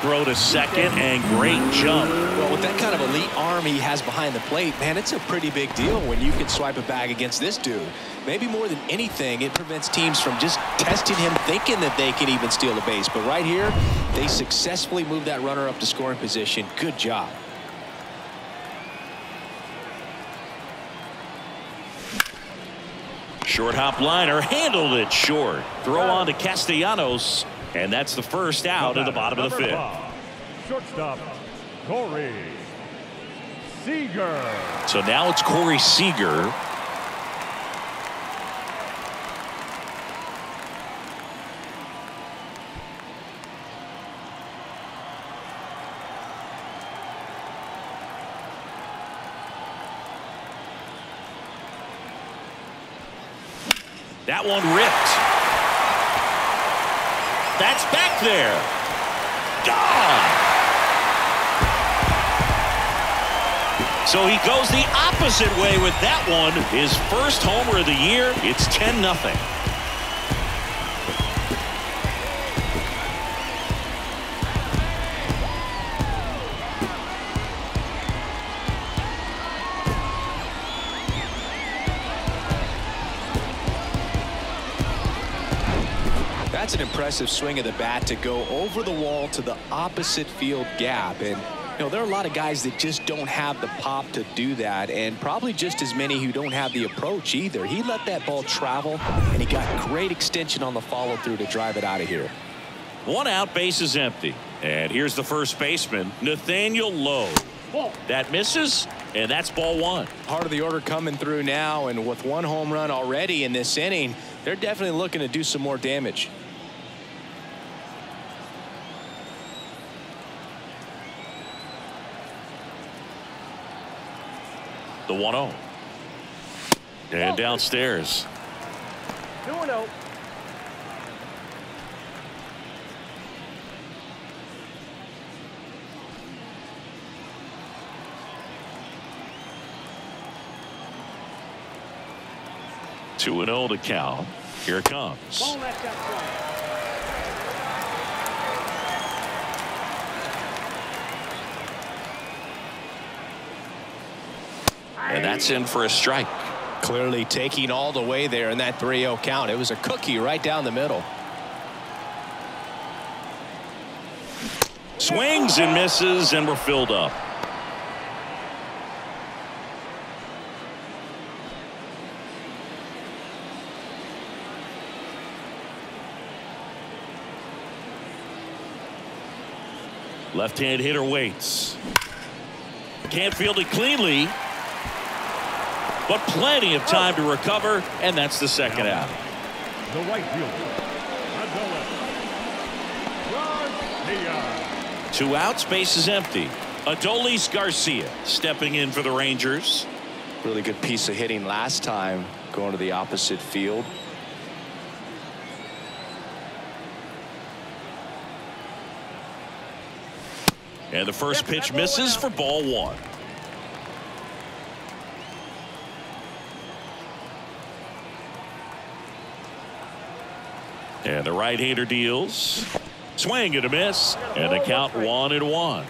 Throw to second and great jump. Well, with that kind of elite arm he has behind the plate, man, it's a pretty big deal when you can swipe a bag against this dude. Maybe more than anything, it prevents teams from just testing him thinking that they can even steal a base. But right here, they successfully moved that runner up to scoring position. Good job. Short hop liner handled it short. Throw on to Castellanos. And that's the first out at the bottom of the fifth. five, Shortstop, Corey Seager. So now it's Corey Seager. That one ripped. That's back there. Gone. So he goes the opposite way with that one. His first homer of the year. It's 10 nothing. That's an impressive swing of the bat to go over the wall to the opposite field gap. And, you know, there are a lot of guys that just don't have the pop to do that, and probably just as many who don't have the approach either. He let that ball travel, and he got great extension on the follow through to drive it out of here. One out, base is empty. And here's the first baseman, Nathaniel Lowe. That misses, and that's ball one. Part of the order coming through now, and with one home run already in this inning, they're definitely looking to do some more damage. The 1 0. And downstairs. Two and oh. Two and 0 to count. Here it comes. Ball left outside. And that's in for a strike. Clearly taking all the way there in that 3-0 count. It was a cookie right down the middle. Swings and misses, and we're filled up. Left-hand hitter waits. Can't field it cleanly. But plenty of time to recover, and that's the second out. The right fielder, Two outs, base is empty. Adolis Garcia stepping in for the Rangers. Really good piece of hitting last time going to the opposite field. And the first pitch misses for ball one. And the right-hander deals. Swing and a miss. And the count one and one.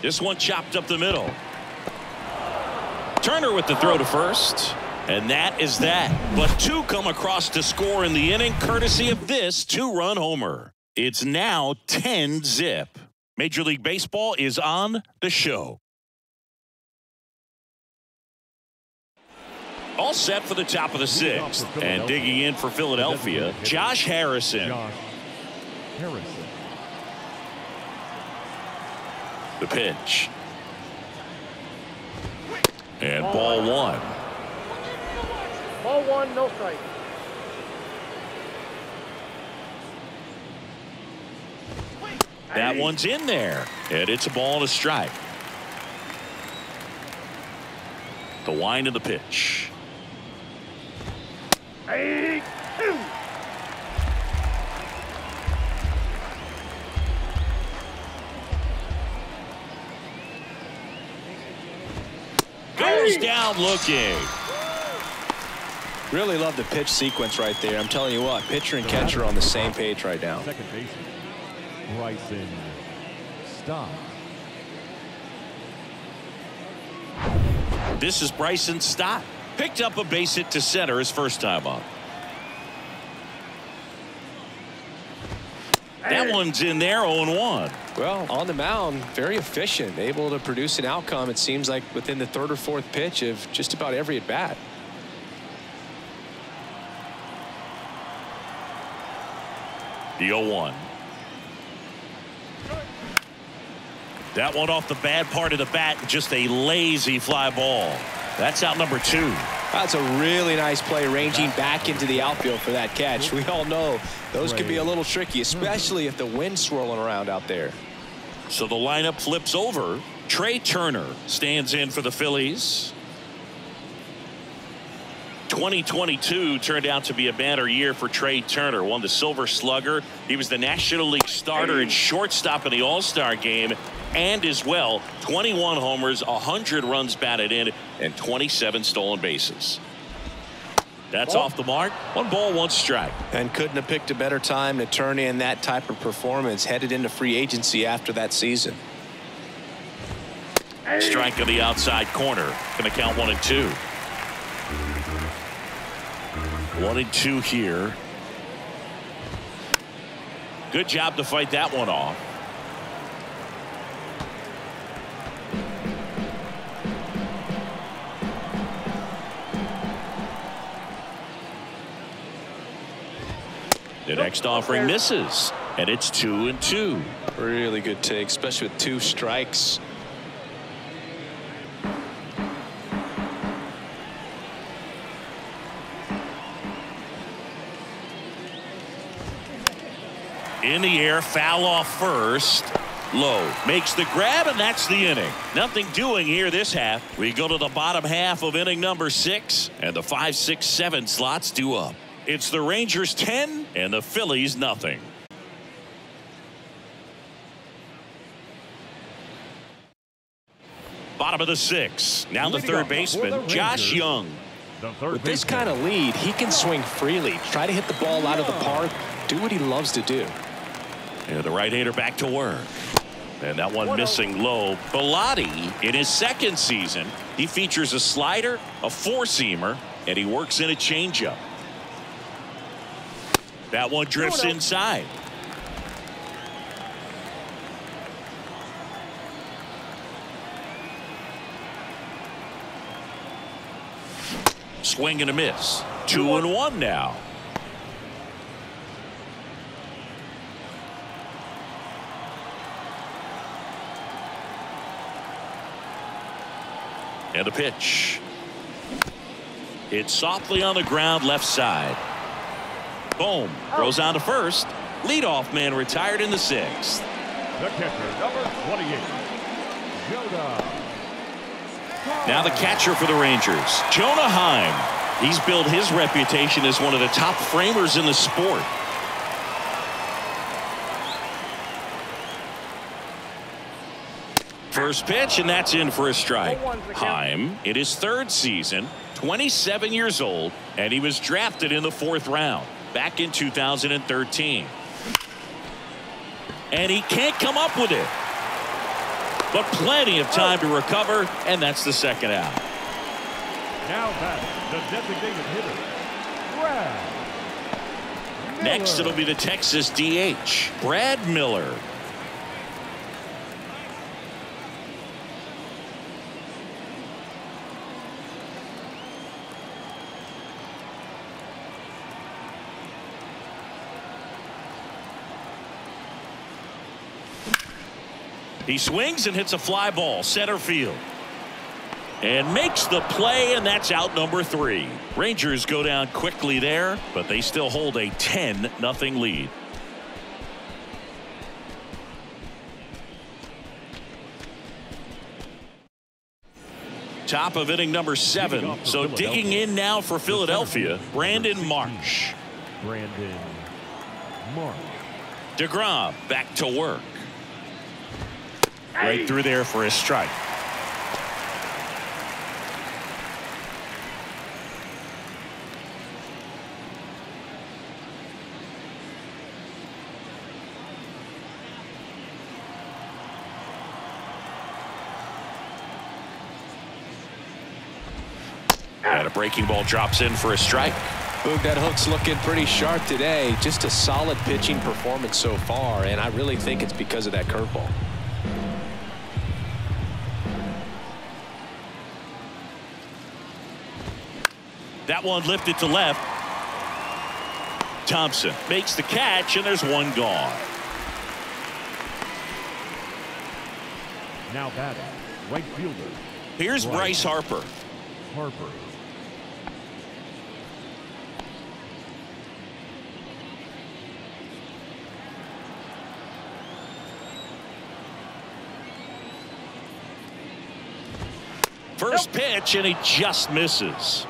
This one chopped up the middle. Turner with the throw to first. And that is that. But two come across to score in the inning, courtesy of this two run homer. It's now 10 zip. Major League Baseball is on the show. All set for the top of the sixth. And digging in for Philadelphia, Josh Harrison. Josh Harrison. The pitch. And ball one. Ball one, no strike. That one's in there. And it's a ball and a strike. The wind of the pitch. Eight, two. Goes down looking. Really love the pitch sequence right there. I'm telling you what, pitcher and catcher are on the same page right now. Second baseman. Bryson Stott. This is Bryson Stott. Picked up a base hit to center his first time up. That one's in there 0-1. Well, on the mound, very efficient, able to produce an outcome, it seems like within the third or fourth pitch of just about every at bat. The 0-1. That one off the bad part of the bat, just a lazy fly ball. That's out number two. That's a really nice play ranging back into the outfield for that catch. We all know those could be a little tricky, hmm. especially if the wind's swirling around out there. So the lineup flips over. Trea Turner stands in for the Phillies. 2022 turned out to be a banner year for Trea Turner. Won the Silver Slugger. He was the National League starter and shortstop in the All-Star game. And as well, 21 homers, 100 runs batted in, and 27 stolen bases. That's off the mark. One ball, one strike. And couldn't have picked a better time to turn in that type of performance headed into free agency after that season. Strike on the outside corner. Going to count one and two. One and two here. Good job to fight that one off. The next offering misses, and it's two and two. Really good take, especially with two strikes. In the air, foul off first. Lowe makes the grab, and that's the inning. Nothing doing here this half. We go to the bottom half of inning number six, and the five, six, seven slots do up. It's the Rangers 10 and the Phillies nothing. Bottom of the six. Now the third off for the baseman, Josh Jung. With this kind of lead, he can swing freely, try to hit the ball out of the park, do what he loves to do. And the right-hander back to work. And that one missing low. Bellatti in his second season, he features a slider, a four-seamer, and he works in a changeup. That one drifts inside. Swing and a miss. Two and one now. And a pitch. It's softly on the ground left side. Boom. Throws on to first. Leadoff man retired in the sixth. The catcher, number 28. Jonah. Now the catcher for the Rangers, Jonah Heim. He's built his reputation as one of the top framers in the sport. First pitch, and that's in for a strike. Heim, in his third season, 27 years old, and he was drafted in the fourth round back in 2013. And he can't come up with it. But plenty of time to recover, and that's the second out. Now batting, the designated hitter, Brad. Next, it'll be the Texas DH, Brad Miller. He swings and hits a fly ball center field. And makes the play, and that's out number three. Rangers go down quickly there, but they still hold a 10 nothing lead. Top of inning number seven. So digging in now for Philadelphia, Brandon Marsh. Brandon Marsh. DeGrom back to work. Right through there for a strike. And a breaking ball drops in for a strike. Boog, that hook's looking pretty sharp today. Just a solid pitching performance so far, and I really think it's because of that curveball. That one lifted to left. Thompson makes the catch, and there's one gone. Now batting, right fielder, Here's Bryce Harper. Harper. First pitch, and he just misses.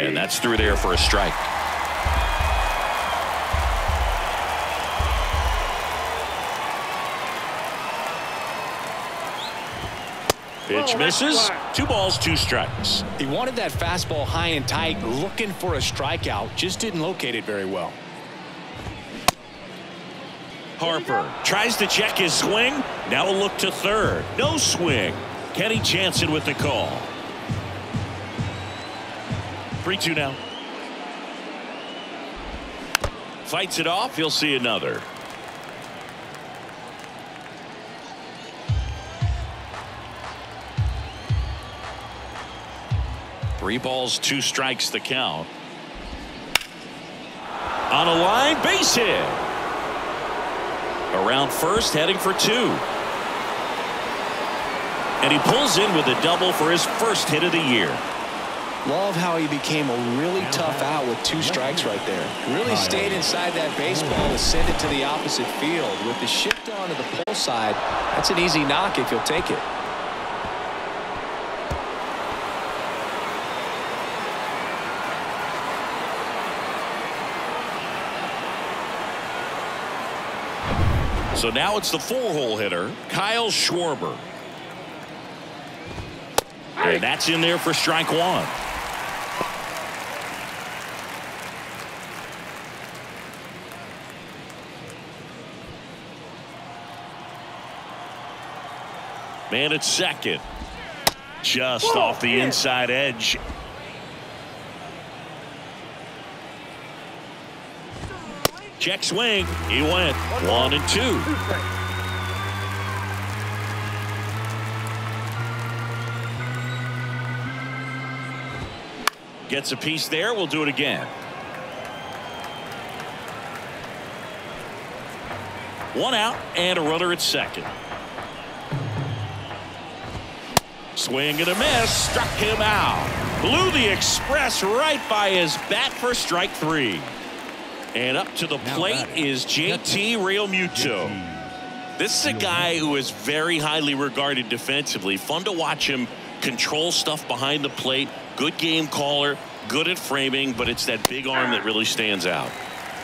And that's through there for a strike. Pitch misses. Two balls, two strikes. He wanted that fastball high and tight, looking for a strikeout. Just didn't locate it very well. Harper tries to check his swing. Now a look to third. No swing. Kenny Jansen with the call. 3-2 now. Fights it off. He'll see another. Three balls, two strikes the count. On a line, base hit. Around first, heading for two. And he pulls in with a double for his first hit of the year. Love how he became a really tough out with two strikes right there. Really stayed inside that baseball to send it to the opposite field. With the shift on to the pull side, that's an easy knock if you'll take it. So now it's the four-hole hitter, Kyle Schwarber. And that's in there for strike one. Man at second. Just off the inside edge. Check swing. He went one and two. Gets a piece there. We'll do it again. One out and a runner at second. Swing and a miss. Struck him out. Blew the express right by his bat for strike three. And up to the plate is JT Realmuto. This is a guy who is very highly regarded defensively. Fun to watch him control stuff behind the plate. Good game caller, good at framing, but it's that big arm that really stands out.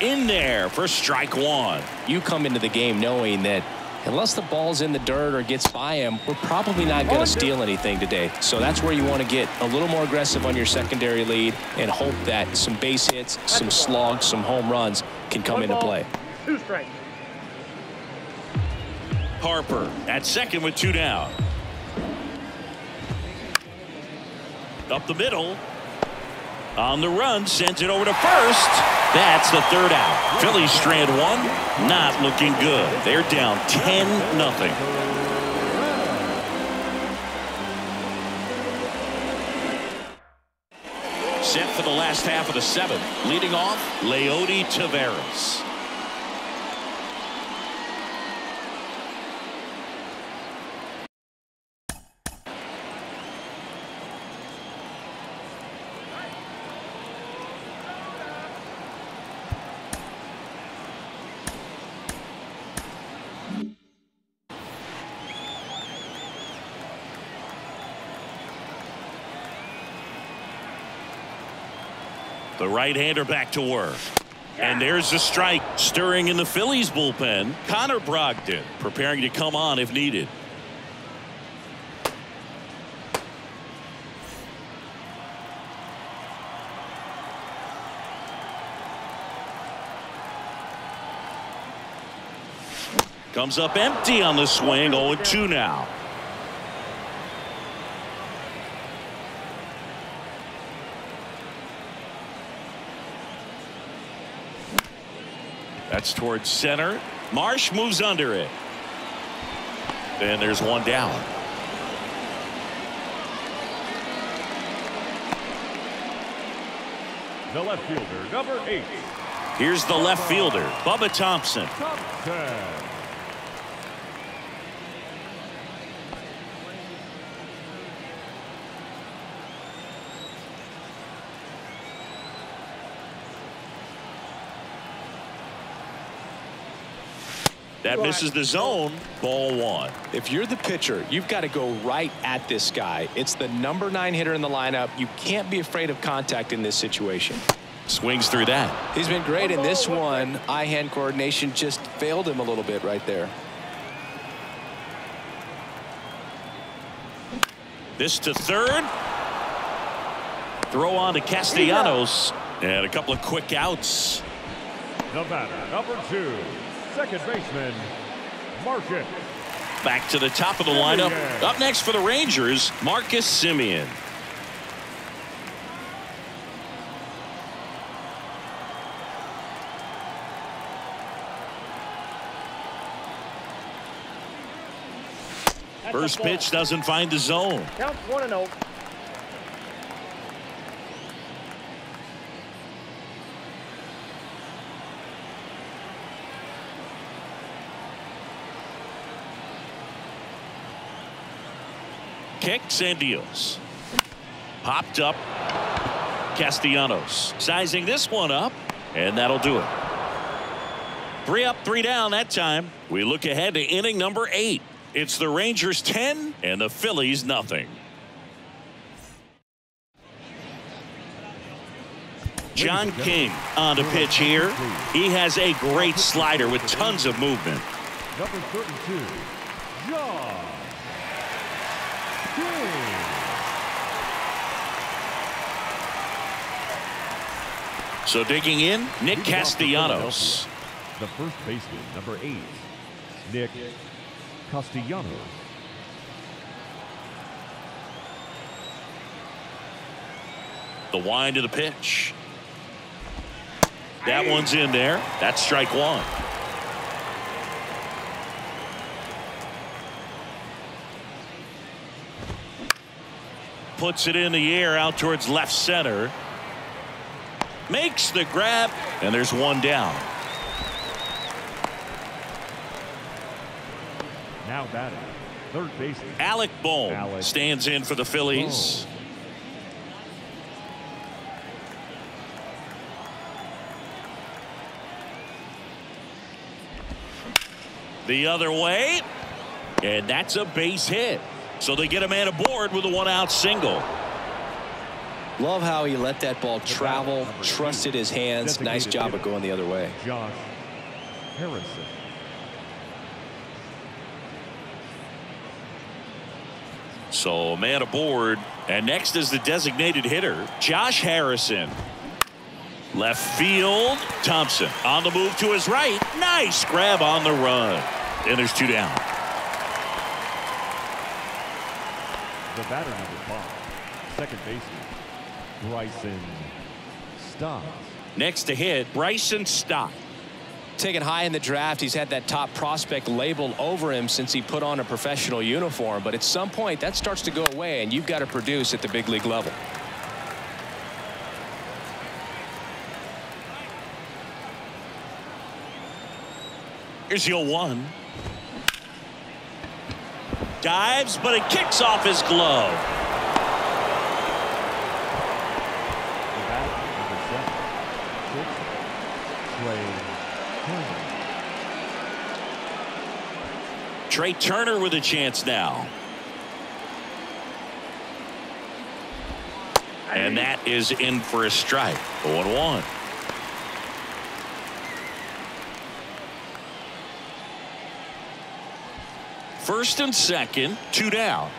in there for strike one. You come into the game knowing that unless the ball's in the dirt or gets by him, we're probably not going to steal anything today. So that's where you want to get a little more aggressive on your secondary lead and hope that some base hits, some slugs, some home runs can come into play. Two strikes. Harper at second with two down. Up the middle. On the run, sends it over to first. That's the third out. Phillies strand one. Not looking good. They're down 10 nothing. Set for the last half of the seventh. Leading off, Leody Taveras. The right-hander back to work. And there's a strike stirring in the Phillies bullpen. Connor Brogdon preparing to come on if needed. Comes up empty on the swing 0-2 now. That's towards center. Marsh moves under it. And there's one down. The left fielder, number eight, Here's the left fielder, Bubba Thompson. Thompson. That misses the zone. Ball one. If you're the pitcher, you've got to go right at this guy. It's the number nine hitter in the lineup. You can't be afraid of contact in this situation. Swings through that. He's been great in this one. Eye-hand coordination just failed him a little bit right there. This to third. Throw on to Castellanos. And a couple of quick outs. The batter, number two, second baseman, Marcus. Back to the top of the lineup. Up next for the Rangers, Marcus Semien. First pitch doesn't find the zone. Counts one and oh. Kicks and deals. Popped up. Castellanos sizing this one up, and that'll do it. Three up, three down that time. We look ahead to inning number eight. It's the Rangers 10 and the Phillies nothing. John King on the pitch here. He has a great slider with tons of movement. Number 32, John. So digging in, Nick Castellanos. The first baseman, number eight, Nick Castellanos. The wind of the pitch. That one's in there. That's strike one. Puts it in the air out towards left center. Makes the grab, and there's one down. Now batting, third baseman, Alec Bohm Alec stands in for the Phillies. The other way. And that's a base hit. So they get a man aboard with a one out single. Love how he let that ball travel, trusted his hands. Nice job of going the other way. Josh Harrison. So a man aboard. And next is the designated hitter, Josh Harrison. Left field, Thompson on the move to his right. Nice grab on the run. And there's two down. The batter number five, second baseman, Bryson Stott. Next to hit, Bryson Stott. Taken high in the draft, he's had that top prospect labeled over him since he put on a professional uniform. But at some point, that starts to go away, and you've got to produce at the big league level. Here's the 0-1. Dives, but it kicks off his glove. Trea Turner with a chance now. And that is in for a strike. 0-1. First and second, two down.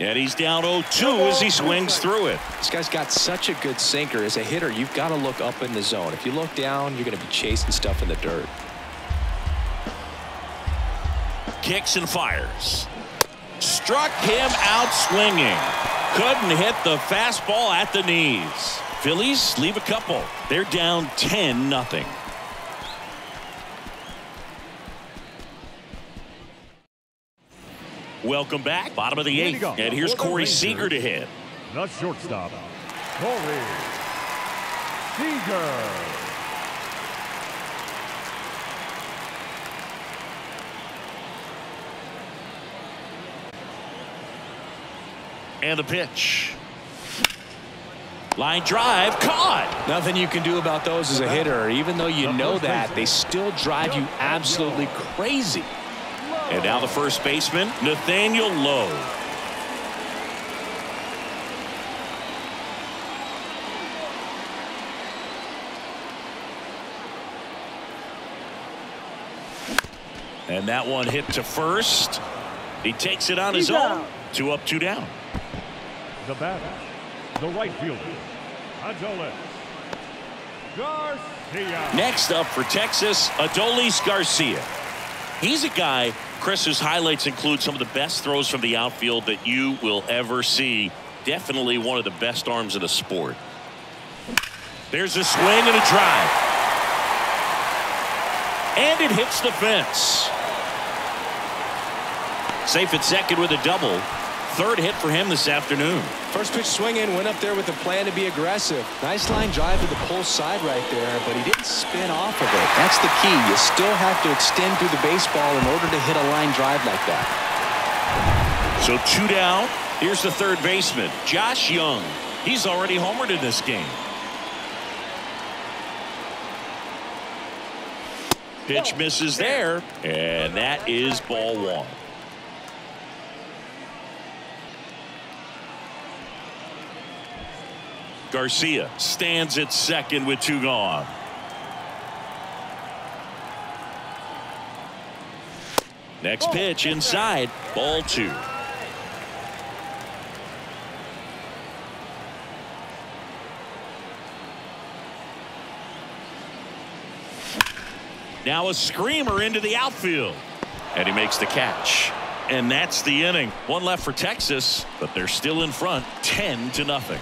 And he's down 0-2 as he swings through it. This guy's got such a good sinker. As a hitter, you've got to look up in the zone. If you look down, you're going to be chasing stuff in the dirt. Kicks and fires. Struck him out swinging. Couldn't hit the fastball at the knees. Phillies leave a couple. They're down 10 nothing. Welcome back. Bottom of the eighth. And here's Corey Seager to hit. The shortstop, Corey Seager. And the pitch. Line drive caught. Nothing you can do about those as a hitter. Even though you know that, they still drive you absolutely crazy. And now the first baseman, Nathaniel Lowe. And that one hit to first. He takes it on his own. out. Two up, two down. The batter, the right fielder, Adolis Garcia. Next up for Texas, Adolis Garcia. He's a guy, Chris, whose highlights include some of the best throws from the outfield that you will ever see. Definitely one of the best arms in the sport. There's a swing and a drive. And it hits the fence. Safe at second with a double. Third hit for him this afternoon. First pitch swinging, went up there with a plan to be aggressive. Nice line drive to the pull side right there, but he didn't spin off of it. That's the key. You still have to extend through the baseball in order to hit a line drive like that. So two down. Here's the third baseman, Josh Jung. He's already homered in this game. Pitch misses there, and that is ball one. Garcia stands at second with two gone. Next oh, pitch inside, ball two. Now a screamer into the outfield. And he makes the catch. And that's the inning. One left for Texas, but they're still in front 10 to nothing.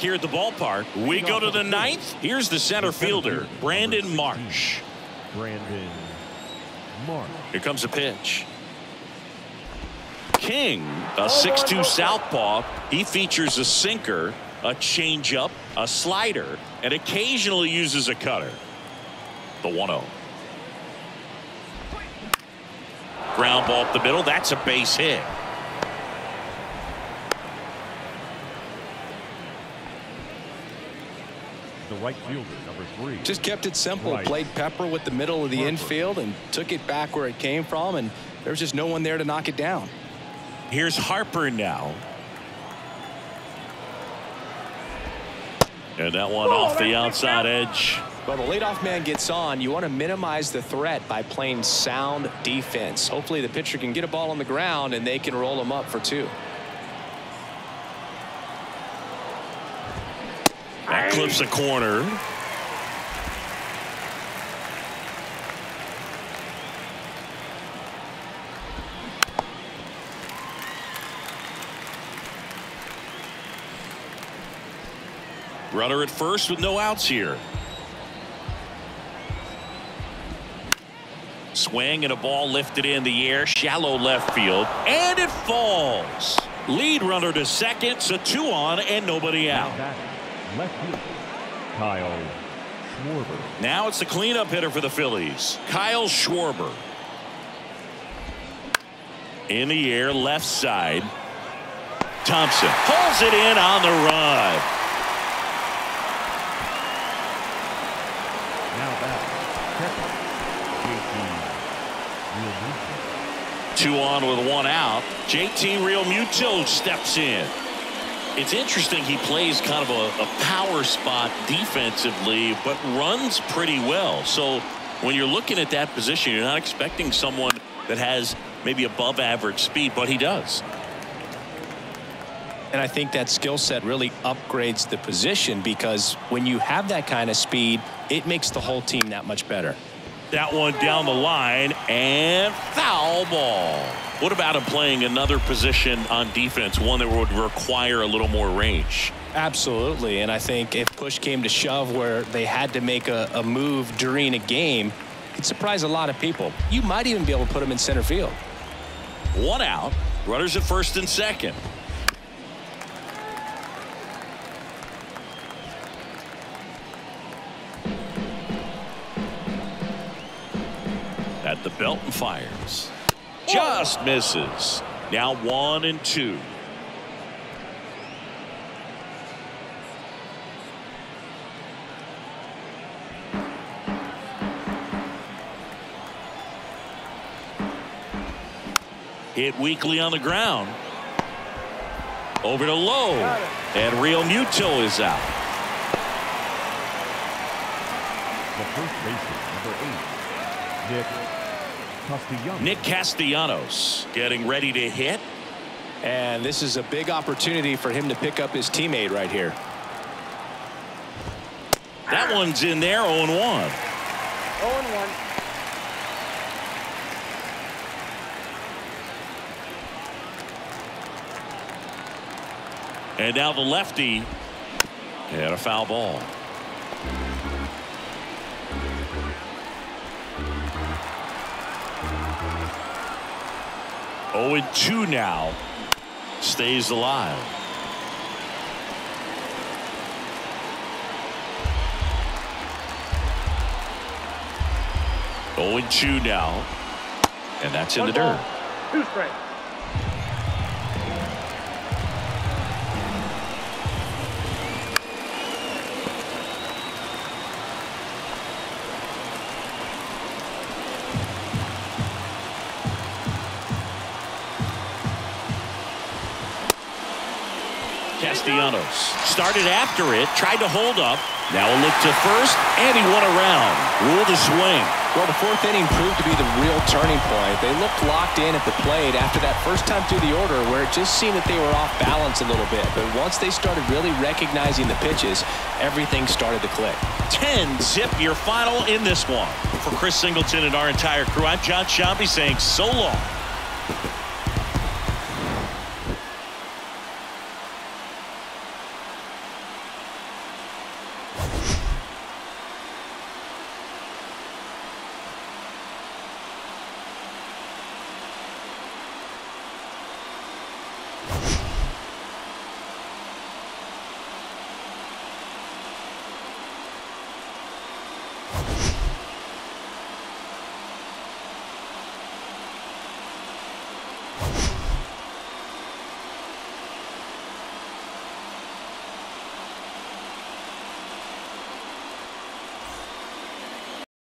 Back here at the ballpark, we go to the ninth. Here's the center fielder, Brandon Marsh. Brandon Marsh. Here comes a pitch. King, a 6'2 southpaw. He features a sinker, a changeup, a slider, and occasionally uses a cutter. The 1 0. Ground ball up the middle. That's a base hit. Right fielder, number three. Just kept it simple. Right. Played Pepper with the middle of the Harper. infield and took it back where it came from, and there was just no one there to knock it down. Here's Harper now. And that one Oh, off the outside big edge. Well, the leadoff man gets on. You want to minimize the threat by playing sound defense. Hopefully, the pitcher can get a ball on the ground and they can roll him up for two. Clips the corner. Runner at first with no outs here. Swing and a ball lifted in the air, shallow left field, and it falls. Lead runner to second, so two on and nobody out. Left fielder, Kyle Schwarber. Now it's the cleanup hitter for the Phillies, Kyle Schwarber. In the air, left side. Thompson pulls it in on the run. Now batting, catcher, JT Realmuto. Two on with one out. JT Realmuto steps in. It's interesting he plays kind of a, a power spot defensively, but runs pretty well. So when you're looking at that position, you're not expecting someone that has maybe above average speed, but he does. And I think that skill set really upgrades the position because when you have that kind of speed, it makes the whole team that much better. That one down the line and foul ball. What about him playing another position on defense, one that would require a little more range? Absolutely. And I think if push came to shove where they had to make a, a move during a game, it'd surprise a lot of people. You might even be able to put him in center field. One out. Runners at first and second. At the belt and fires. Oh. Just misses. Now one and two. Hit weakly on the ground. Over to Lowe. And Realmuto is out. The first baseman, number eight, Nick Castellanos. Nick Castellanos getting ready to hit. And this is a big opportunity for him to pick up his teammate right here. That one's in there 0 1. 0 and 1. And now the lefty. And a foul ball. Oh and 2 now. Stays alive. Oh and 2 now. And that's in the dirt. Two strikes. Castellanos started after it, tried to hold up. Now a look to first, and he won around. Rule the swing. Well, the fourth inning proved to be the real turning point. They looked locked in at the plate after that first time through the order where it just seemed that they were off balance a little bit. But once they started really recognizing the pitches, everything started to click. 10 zip your final in this one. For Chris Singleton and our entire crew, I'm Jon Sciambi saying so long.